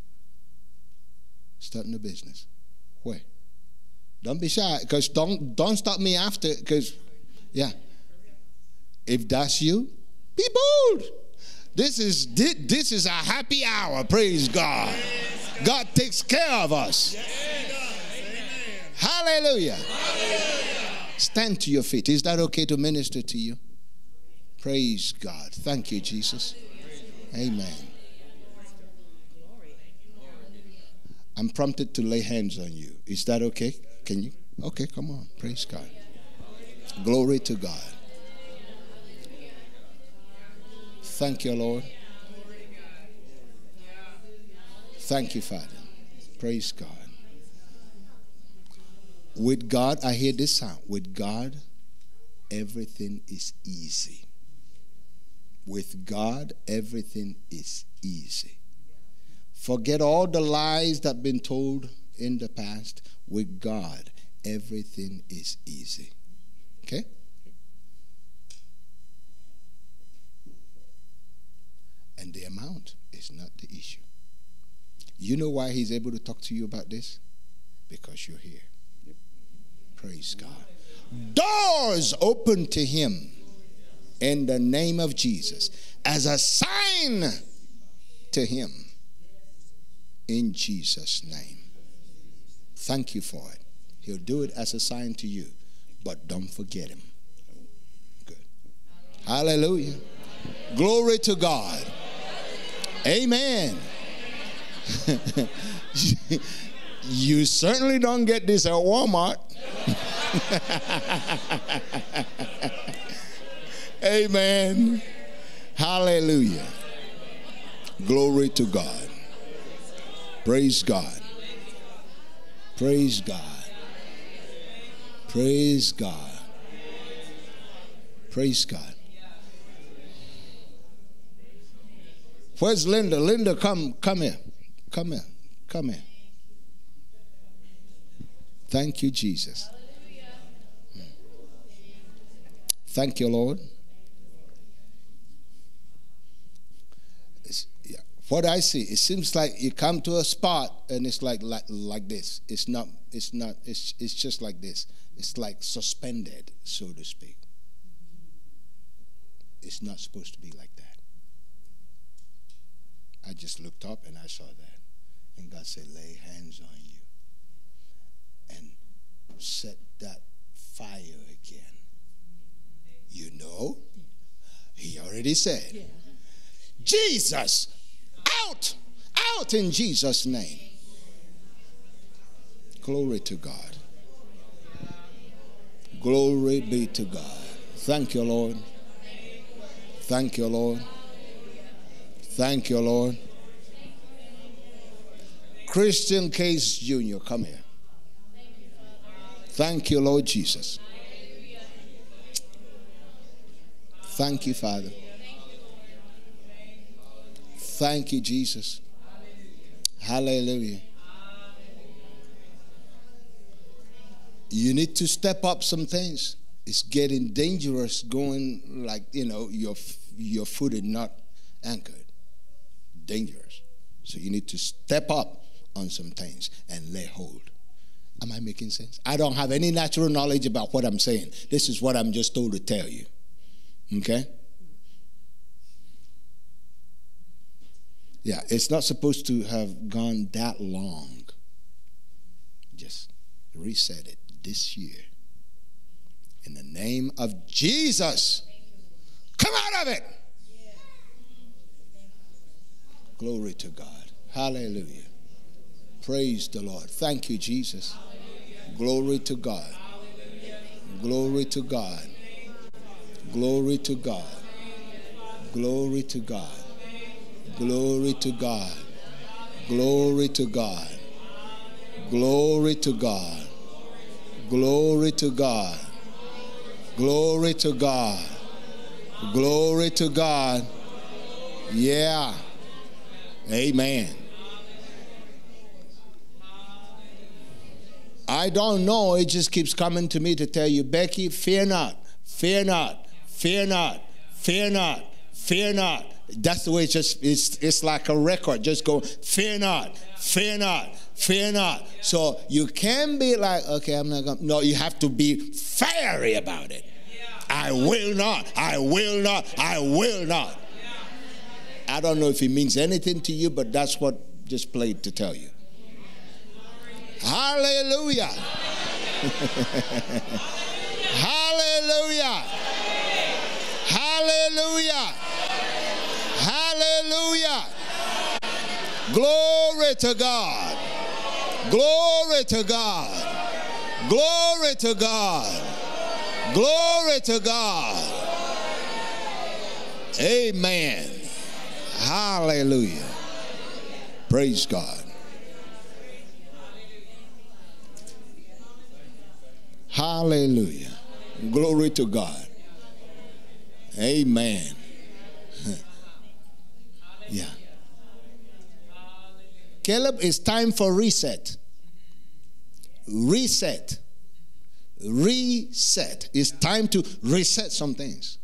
Starting a business. Where? Don't be shy, because don't don't stop me after, because yeah. If that's you, be bold. This is this is a happy hour. Praise God. God takes care of us. Hallelujah. Stand to your feet. Is that okay to minister to you? Praise God. Thank you, Jesus. Amen. I'm prompted to lay hands on you. Is that okay? Can you? Okay, come on. Praise God. Glory to God. Thank you, Lord. Thank you, Father. Praise God. With God, I hear this sound. With God, everything is easy. With God, everything is easy. Forget all the lies that have been told in the past. With God, everything is easy. Okay? And the amount is not the issue. You know why he's able to talk to you about this? Because you're here. Praise God. Doors open to him in the name of Jesus as a sign to him in Jesus' name. Thank you for it. He'll do it as a sign to you, but don't forget him. Good. Hallelujah. Glory to God. Amen. you certainly don't get this at Walmart. Amen. Hallelujah. Glory to God. Praise God. Praise God. Praise God. Praise God. Where's Linda? Linda, come, come here. Come here. Come here. Thank you, Jesus. Thank you, Lord. Yeah. What I see, it seems like you come to a spot and it's like like, like this. It's not. It's not. It's it's just like this. It's like suspended, so to speak. It's not supposed to be like that. I just looked up and I saw that. And God said, lay hands on you and set that fire again. You know, he already said, Jesus, out, out in Jesus' name. Glory to God. Glory be to God. Thank you, Lord. Thank you, Lord. Thank you, Lord. Christian Case Jr., come here. Thank you, Lord Jesus. Thank you, Father. Thank you, Jesus. Hallelujah. You need to step up some things. It's getting dangerous going like, you know, your, your foot is not anchored dangerous. So you need to step up on some things and lay hold. Am I making sense? I don't have any natural knowledge about what I'm saying. This is what I'm just told to tell you. Okay? Yeah, it's not supposed to have gone that long. Just reset it this year. In the name of Jesus, come out of it. Glory to God. Hallelujah. Praise the Lord. Thank you, Jesus. Glory to God. Glory to God. Glory to God. Glory to God. Glory to God. Glory to God. Glory to God. Glory to God. Glory to God. Glory to God. Yeah. Amen. I don't know. It just keeps coming to me to tell you, Becky, fear not, fear not, fear not, fear not, fear not. That's the way it's just, it's, it's like a record, just go, fear not, fear not, fear not. So you can be like, okay, I'm not to, no, you have to be fiery about it. I will not, I will not, I will not. I don't know if it means anything to you, but that's what just played to tell you. Hallelujah. Hallelujah. Hallelujah. Hallelujah. Glory to God. Glory to God. Glory to God. Glory to God. Amen. Hallelujah. Praise God. Hallelujah. Glory to God. Amen. Yeah. Caleb, it's time for reset. Reset. Reset. It's time to reset some things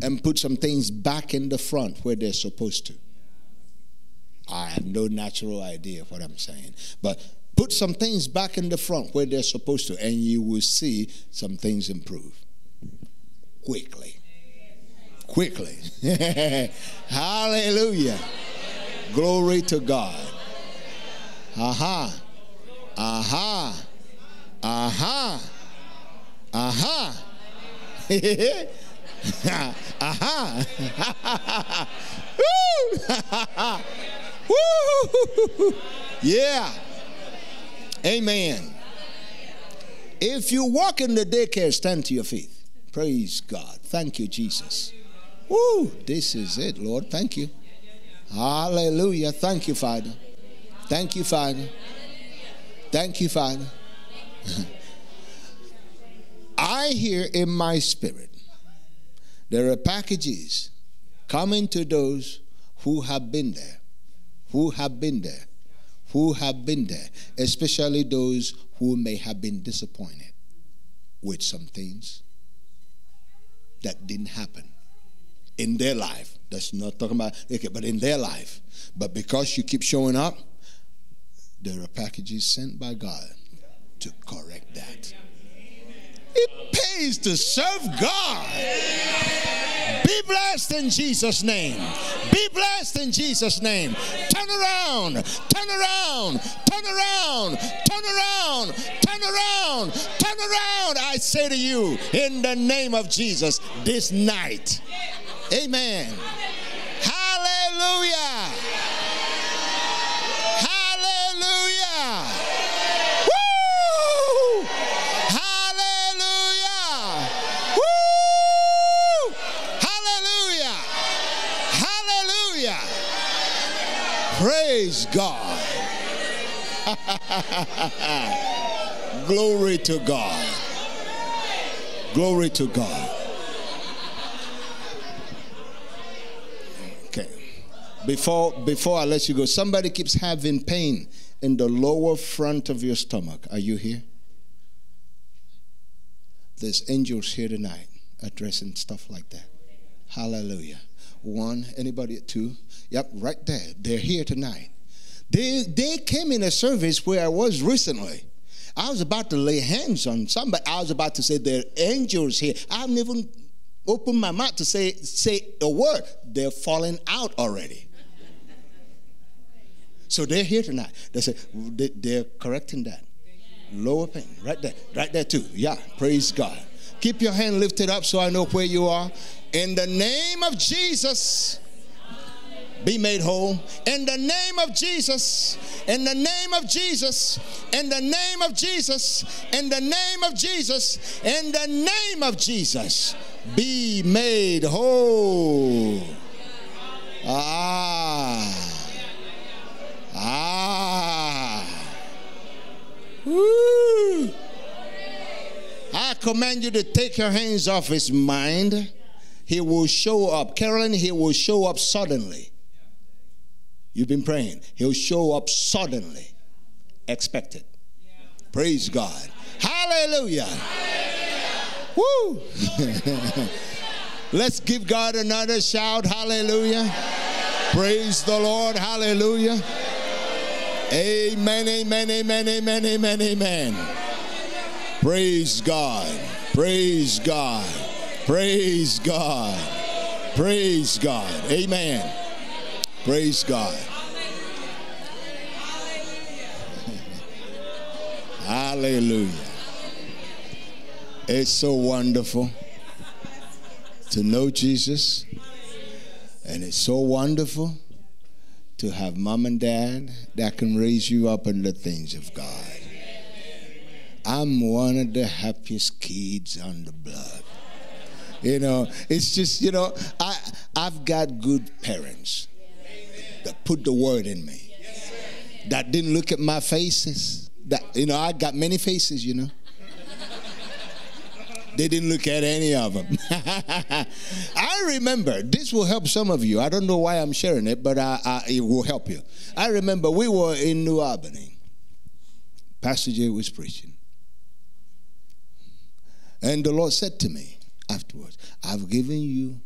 and put some things back in the front where they're supposed to. I have no natural idea of what I'm saying, but put some things back in the front where they're supposed to, and you will see some things improve quickly. Quickly. Hallelujah. Glory to God. Aha. Aha. Aha. Aha. Aha. Woo. yeah. Amen. If you walk in the daycare, stand to your feet. Praise God. Thank you, Jesus. Woo. This is it, Lord. Thank you. Hallelujah. Thank you, Father. Thank you, Father. Thank you, Father. I hear in my spirit there are packages coming to those who have been there, who have been there, who have been there, especially those who may have been disappointed with some things that didn't happen in their life. That's not talking about, okay, but in their life. But because you keep showing up, there are packages sent by God to correct that. It pays to serve God. Be blessed in Jesus' name. Be blessed in Jesus' name. Turn around, turn around, turn around, turn around, turn around, turn around. I say to you, in the name of Jesus, this night. Amen. Hallelujah. Hallelujah. Woo! Hallelujah. Woo! Hallelujah. Hallelujah. Praise God. Glory to God. Glory to God. Okay. Before before I let you go, somebody keeps having pain in the lower front of your stomach. Are you here? There's angels here tonight addressing stuff like that. Hallelujah. One, anybody at two? Yep, right there. They're here tonight. They they came in a service where I was recently. I was about to lay hands on somebody. I was about to say there are angels here. I haven't even opened my mouth to say say a word. They're falling out already. So they're here tonight. They say they're correcting that. Lower pain, right there, right there too. Yeah, praise God. Keep your hand lifted up so I know where you are. In the name of Jesus, be made whole. In the name of Jesus, in the name of Jesus, in the name of Jesus, in the name of Jesus, in the name of Jesus, be made whole. Ah. Ah. Woo. I command you to take your hands off his mind. He will show up. Carolyn, he will show up suddenly. You've been praying. He'll show up suddenly. Expected. Praise God. Hallelujah. Woo. Let's give God another shout. Hallelujah. Praise the Lord. Hallelujah. Amen, amen, amen, amen, amen, amen. Praise God. Praise God. Praise God. Praise God. Amen. Praise God. Hallelujah. It's so wonderful to know Jesus. And it's so wonderful to have mom and dad that can raise you up in the things of God. I'm one of the happiest kids on the block. You know, it's just, you know, I, I've got good parents that put the word in me, that didn't look at my faces. That, you know, I got many faces, you know. They didn't look at any of them. I remember, this will help some of you. I don't know why I'm sharing it, but I, I, it will help you. I remember we were in New Albany. Pastor Jay was preaching. And the Lord said to me afterwards, I've given you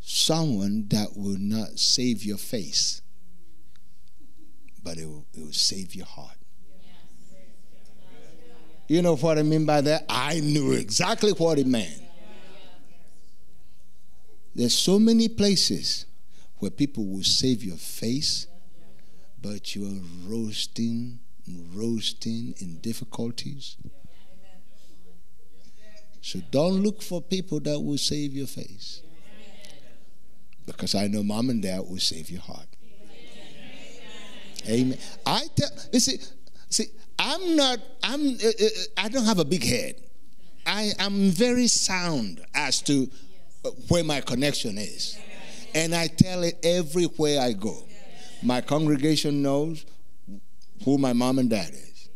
someone that will not save your face, but it will, it will save your heart. You know what I mean by that? I knew exactly what it meant. There's so many places where people will save your face, but you're roasting and roasting in difficulties. So don't look for people that will save your face. Because I know mom and dad will save your heart. Amen. I tell you see, see, I'm not, I'm, uh, uh, I don't have a big head. I am very sound as to where my connection is. And I tell it everywhere I go. My congregation knows who my mom and dad is,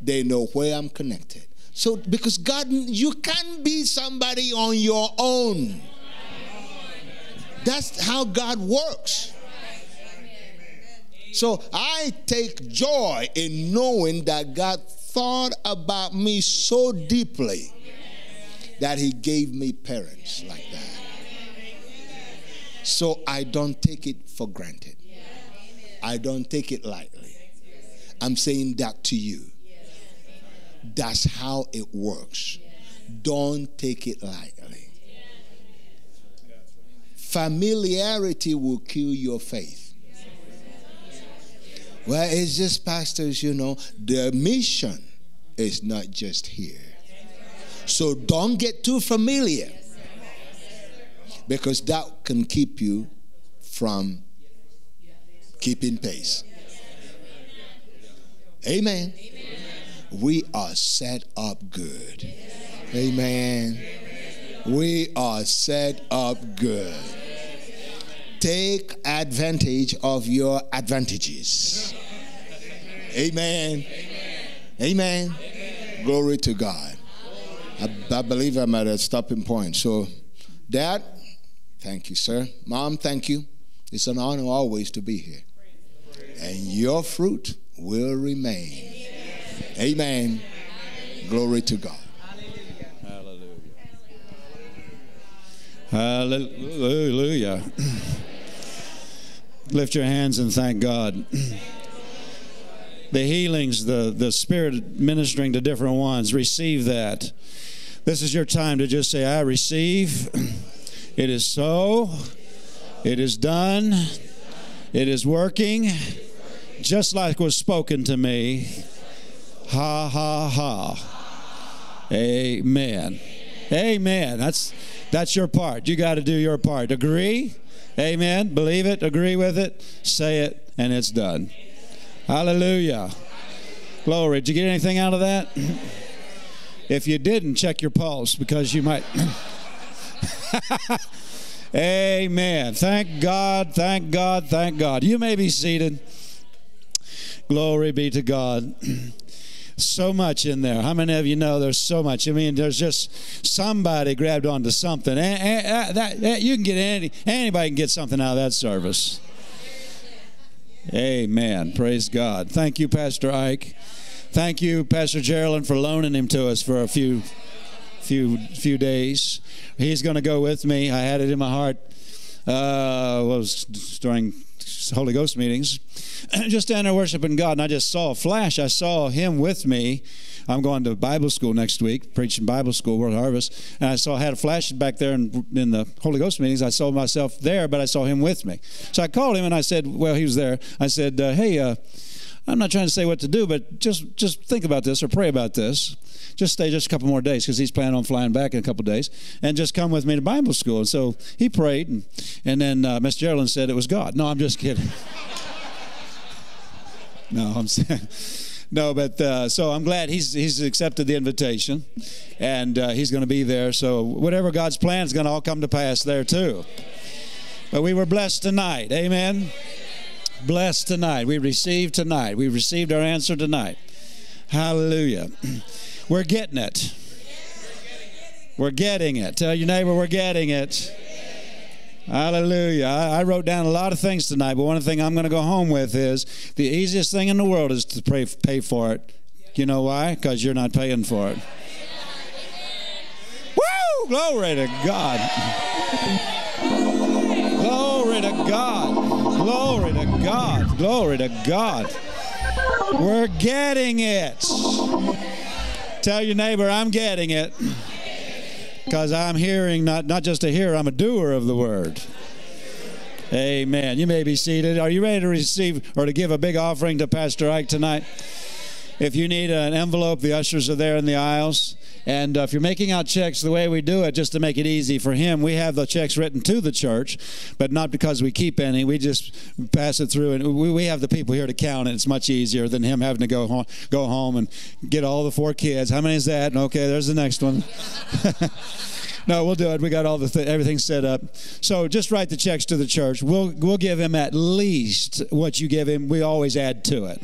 they know where I'm connected. So, because God, you can't be somebody on your own. That's how God works. So I take joy in knowing that God thought about me so deeply that He gave me parents like that. So I don't take it for granted. I don't take it lightly. I'm saying that to you. That's how it works. Don't take it lightly. Familiarity will kill your faith. Well, it's just pastors, you know. The mission is not just here. So don't get too familiar because that can keep you from keeping pace. Amen. We are set up good. Amen. We are set up good. Take advantage of your advantages. Amen. Amen. Glory to God. I, I believe I'm at a stopping point. So, Dad, thank you, sir. Mom, thank you. It's an honor always to be here. And your fruit will remain. Amen. Glory to God. Hallelujah. Hallelujah. Lift your hands and thank God. the healings, the, the Spirit ministering to different ones, receive that. This is your time to just say, I receive. It is so. It is done. It is working just like was spoken to me. Ha, ha, ha. Amen. Amen. That's that's your part. You got to do your part. Agree? Amen. Believe it, agree with it, say it, and it's done. Hallelujah. Glory. Did you get anything out of that? If you didn't, check your pulse because you might. Amen. Thank God, thank God, thank God. You may be seated. Glory be to God. so much in there. How many of you know there's so much? I mean, there's just somebody grabbed onto something. And, and, uh, that, that, you can get any anybody can get something out of that service. Amen. Praise God. Thank you, Pastor Ike. Thank you, Pastor Geraldine, for loaning him to us for a few few few days. He's going to go with me. I had it in my heart. Uh, was during Holy Ghost meetings, just down there worshiping God, and I just saw a flash. I saw him with me. I'm going to Bible school next week, preaching Bible school, World Harvest, and I saw I had a flash back there in, in the Holy Ghost meetings. I saw myself there, but I saw him with me. So I called him and I said, "Well, he was there." I said, uh, "Hey." Uh, I'm not trying to say what to do, but just just think about this or pray about this. Just stay just a couple more days because he's planning on flying back in a couple days, and just come with me to Bible school. And so he prayed, and, and then uh, Miss Geraldine said it was God. No, I'm just kidding. no, I'm saying. No, but uh, so I'm glad he's he's accepted the invitation, and uh, he's going to be there. So whatever God's plan is going to all come to pass there too. But we were blessed tonight. Amen blessed tonight. We received tonight. We received our answer tonight. Hallelujah. We're getting it. We're getting it. Tell your neighbor we're getting it. Hallelujah. I, I, wrote down a lot of things tonight, but one thing I'm going to go home with is the easiest thing in the world is to pay, pay for it. You know why? Because you're not paying for it. Woo! Glory to God. Glory to God. Glory to God. Glory to God. We're getting it. Tell your neighbor, I'm getting it. Because I'm hearing, not, not just a hearer, I'm a doer of the word. Amen. You may be seated. Are you ready to receive or to give a big offering to Pastor Ike tonight? If you need an envelope, the ushers are there in the aisles. And uh, if you're making out checks, the way we do it, just to make it easy for him, we have the checks written to the church, but not because we keep any. We just pass it through, and we, we have the people here to count it. It's much easier than him having to go home, go home and get all the four kids. How many is that? Okay, there's the next one. No, we'll do it. We got all the th- everything set up. So just write the checks to the church. We'll we'll give him at least what you give him. We always add to it.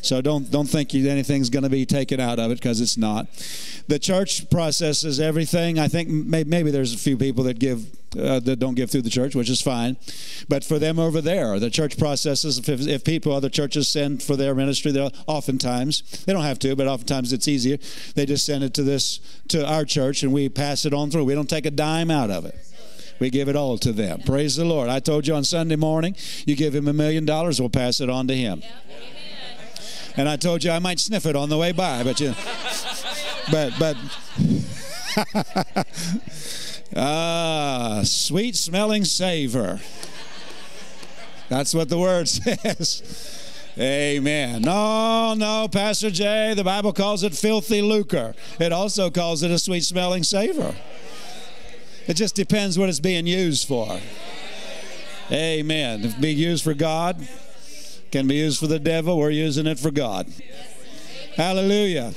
So don't don't think anything's going to be taken out of it because it's not. The church processes everything. I think maybe, maybe there's a few people that give uh, that don't give through the church, which is fine. But for them over there, the church processes. If, if people, other churches send for their ministry, they'll oftentimes they don't have to, but oftentimes it's easier. They just send it to this to our church, and we pass it on through. We don't take a dime out of it. We give it all to them. Praise the Lord. I told you on Sunday morning, you give him a million dollars, we'll pass it on to him. And I told you I might sniff it on the way by, but you, but but. ah, sweet smelling savor. That's what the word says. Amen. No, no, Pastor Jay, the Bible calls it filthy lucre. It also calls it a sweet smelling savor. It just depends what it's being used for. Amen. If it be used for God, can be used for the devil. We're using it for God. Hallelujah.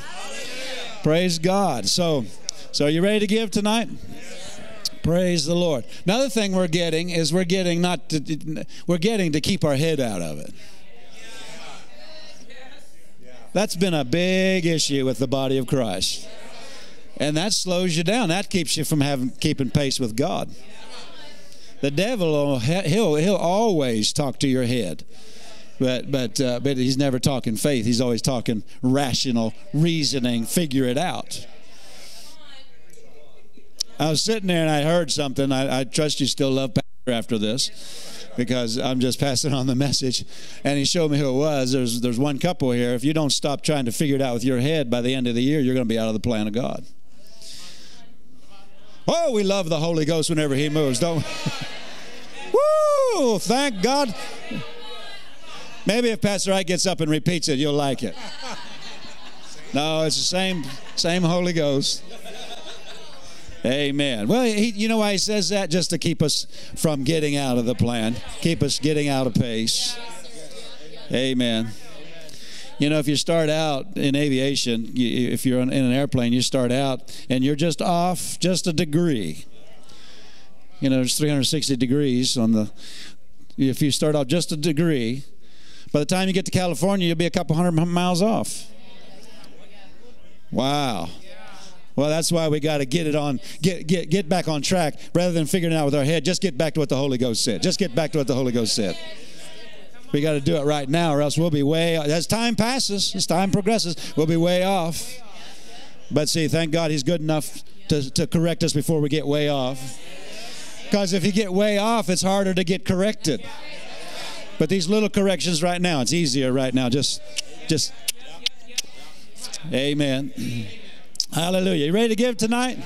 Praise God. So, so are you ready to give tonight? Praise the Lord. Another thing we're getting is we're getting not to, we're getting to keep our head out of it. That's been a big issue with the body of Christ. And that slows you down. That keeps you from having keeping pace with God. The devil he'll he'll always talk to your head but but uh, but he's never talking faith. He's always talking rational reasoning. Figure it out. I was sitting there and I heard something. I, I trust you still love Pastor after this because I'm just passing on the message. And he showed me who it was. There's there's one couple here. If you don't stop trying to figure it out with your head, by the end of the year, you're going to be out of the plan of God. Oh, we love the Holy Ghost whenever He moves, don't we? Woo! Thank God. Maybe if Pastor Ike gets up and repeats it, you'll like it. No, it's the same, same Holy Ghost. Amen. Well, he, you know why he says that? Just to keep us from getting out of the plan, keep us getting out of pace. Amen. You know, if you start out in aviation, if you're in an airplane, you start out and you're just off just a degree. You know, there's 360 degrees on the. If you start out just a degree, by the time you get to California, you'll be a couple hundred miles off. Wow. Well, that's why we got to get it on, get, get, get back on track rather than figuring it out with our head. Just get back to what the Holy Ghost said. Just get back to what the Holy Ghost said. We got to do it right now, or else we'll be way, as time passes, as time progresses, we'll be way off. But see, thank God He's good enough to, to correct us before we get way off. Because if you get way off, it's harder to get corrected. But these little corrections right now, it's easier right now. Just, just, amen. Hallelujah. You ready to give tonight?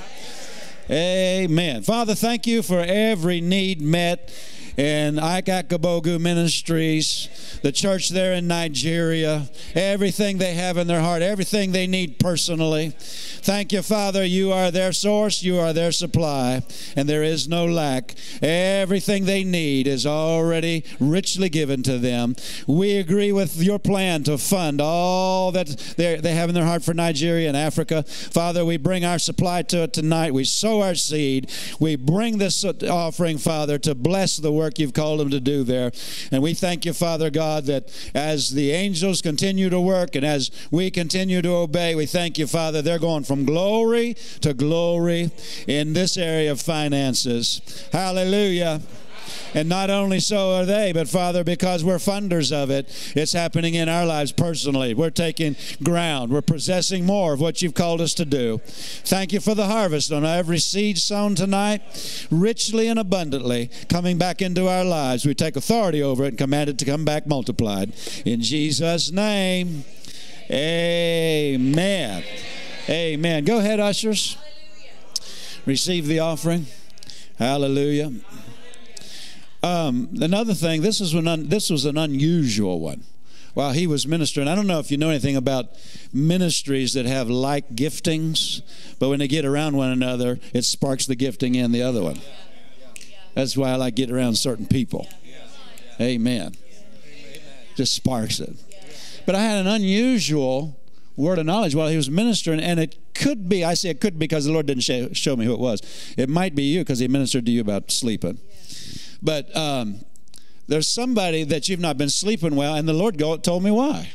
Amen. Father, thank you for every need met in Ike Akabogu Ministries, the church there in Nigeria, everything they have in their heart, everything they need personally. Thank you, Father. You are their source, you are their supply, and there is no lack. Everything they need is already richly given to them. We agree with your plan to fund all that they have in their heart for Nigeria and Africa. Father, we bring our supply to it tonight. We sow our seed. We bring this offering, Father, to bless the world work you've called them to do there. And we thank you, Father God, that as the angels continue to work and as we continue to obey, we thank you, Father, they're going from glory to glory in this area of finances. Hallelujah. And not only so are they, but Father, because we're funders of it, it's happening in our lives personally. We're taking ground. We're possessing more of what you've called us to do. Thank you for the harvest on every seed sown tonight, richly and abundantly coming back into our lives. We take authority over it and command it to come back multiplied. In Jesus' name, amen. Amen. Go ahead, ushers. Receive the offering. Hallelujah. Um, another thing, this is, an un, this was an unusual one. While he was ministering, I don't know if you know anything about ministries that have like giftings, but when they get around one another, it sparks the gifting in the other one. That's why I like getting around certain people. Amen. Just sparks it. But I had an unusual word of knowledge while he was ministering, and it could be, I say it could be because the Lord didn't show me who it was. It might be you because he ministered to you about sleeping. But um, there's somebody that you've not been sleeping well, and the Lord told me why.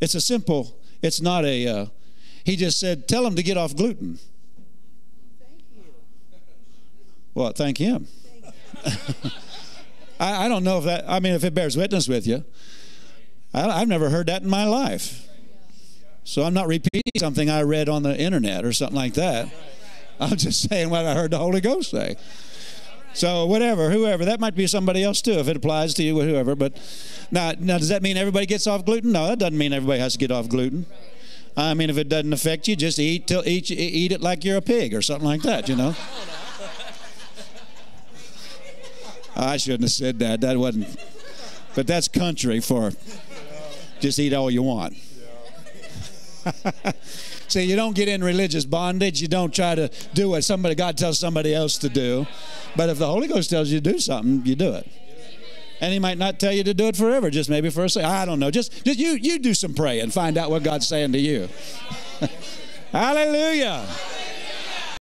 It's a simple, it's not a, uh, he just said, tell him to get off gluten. Well, thank him. I, I, don't know if that, I mean, if it bears witness with you. I, I've never heard that in my life. So I'm not repeating something I read on the internet or something like that. I'm just saying what I heard the Holy Ghost say. So whatever, whoever, that might be somebody else too, if it applies to you, whoever. But now, now, does that mean everybody gets off gluten? No, that doesn't mean everybody has to get off gluten. I mean, if it doesn't affect you, just eat till eat, eat it like you're a pig or something like that. You know. I shouldn't have said that. That wasn't. But that's country for just eat all you want. See, you don't get in religious bondage. You don't try to do what somebody God tells somebody else to do. But if the Holy Ghost tells you to do something, you do it. And he might not tell you to do it forever, just maybe for a second. I don't know. Just, just you, you do some praying. Find out what God's saying to you. Hallelujah.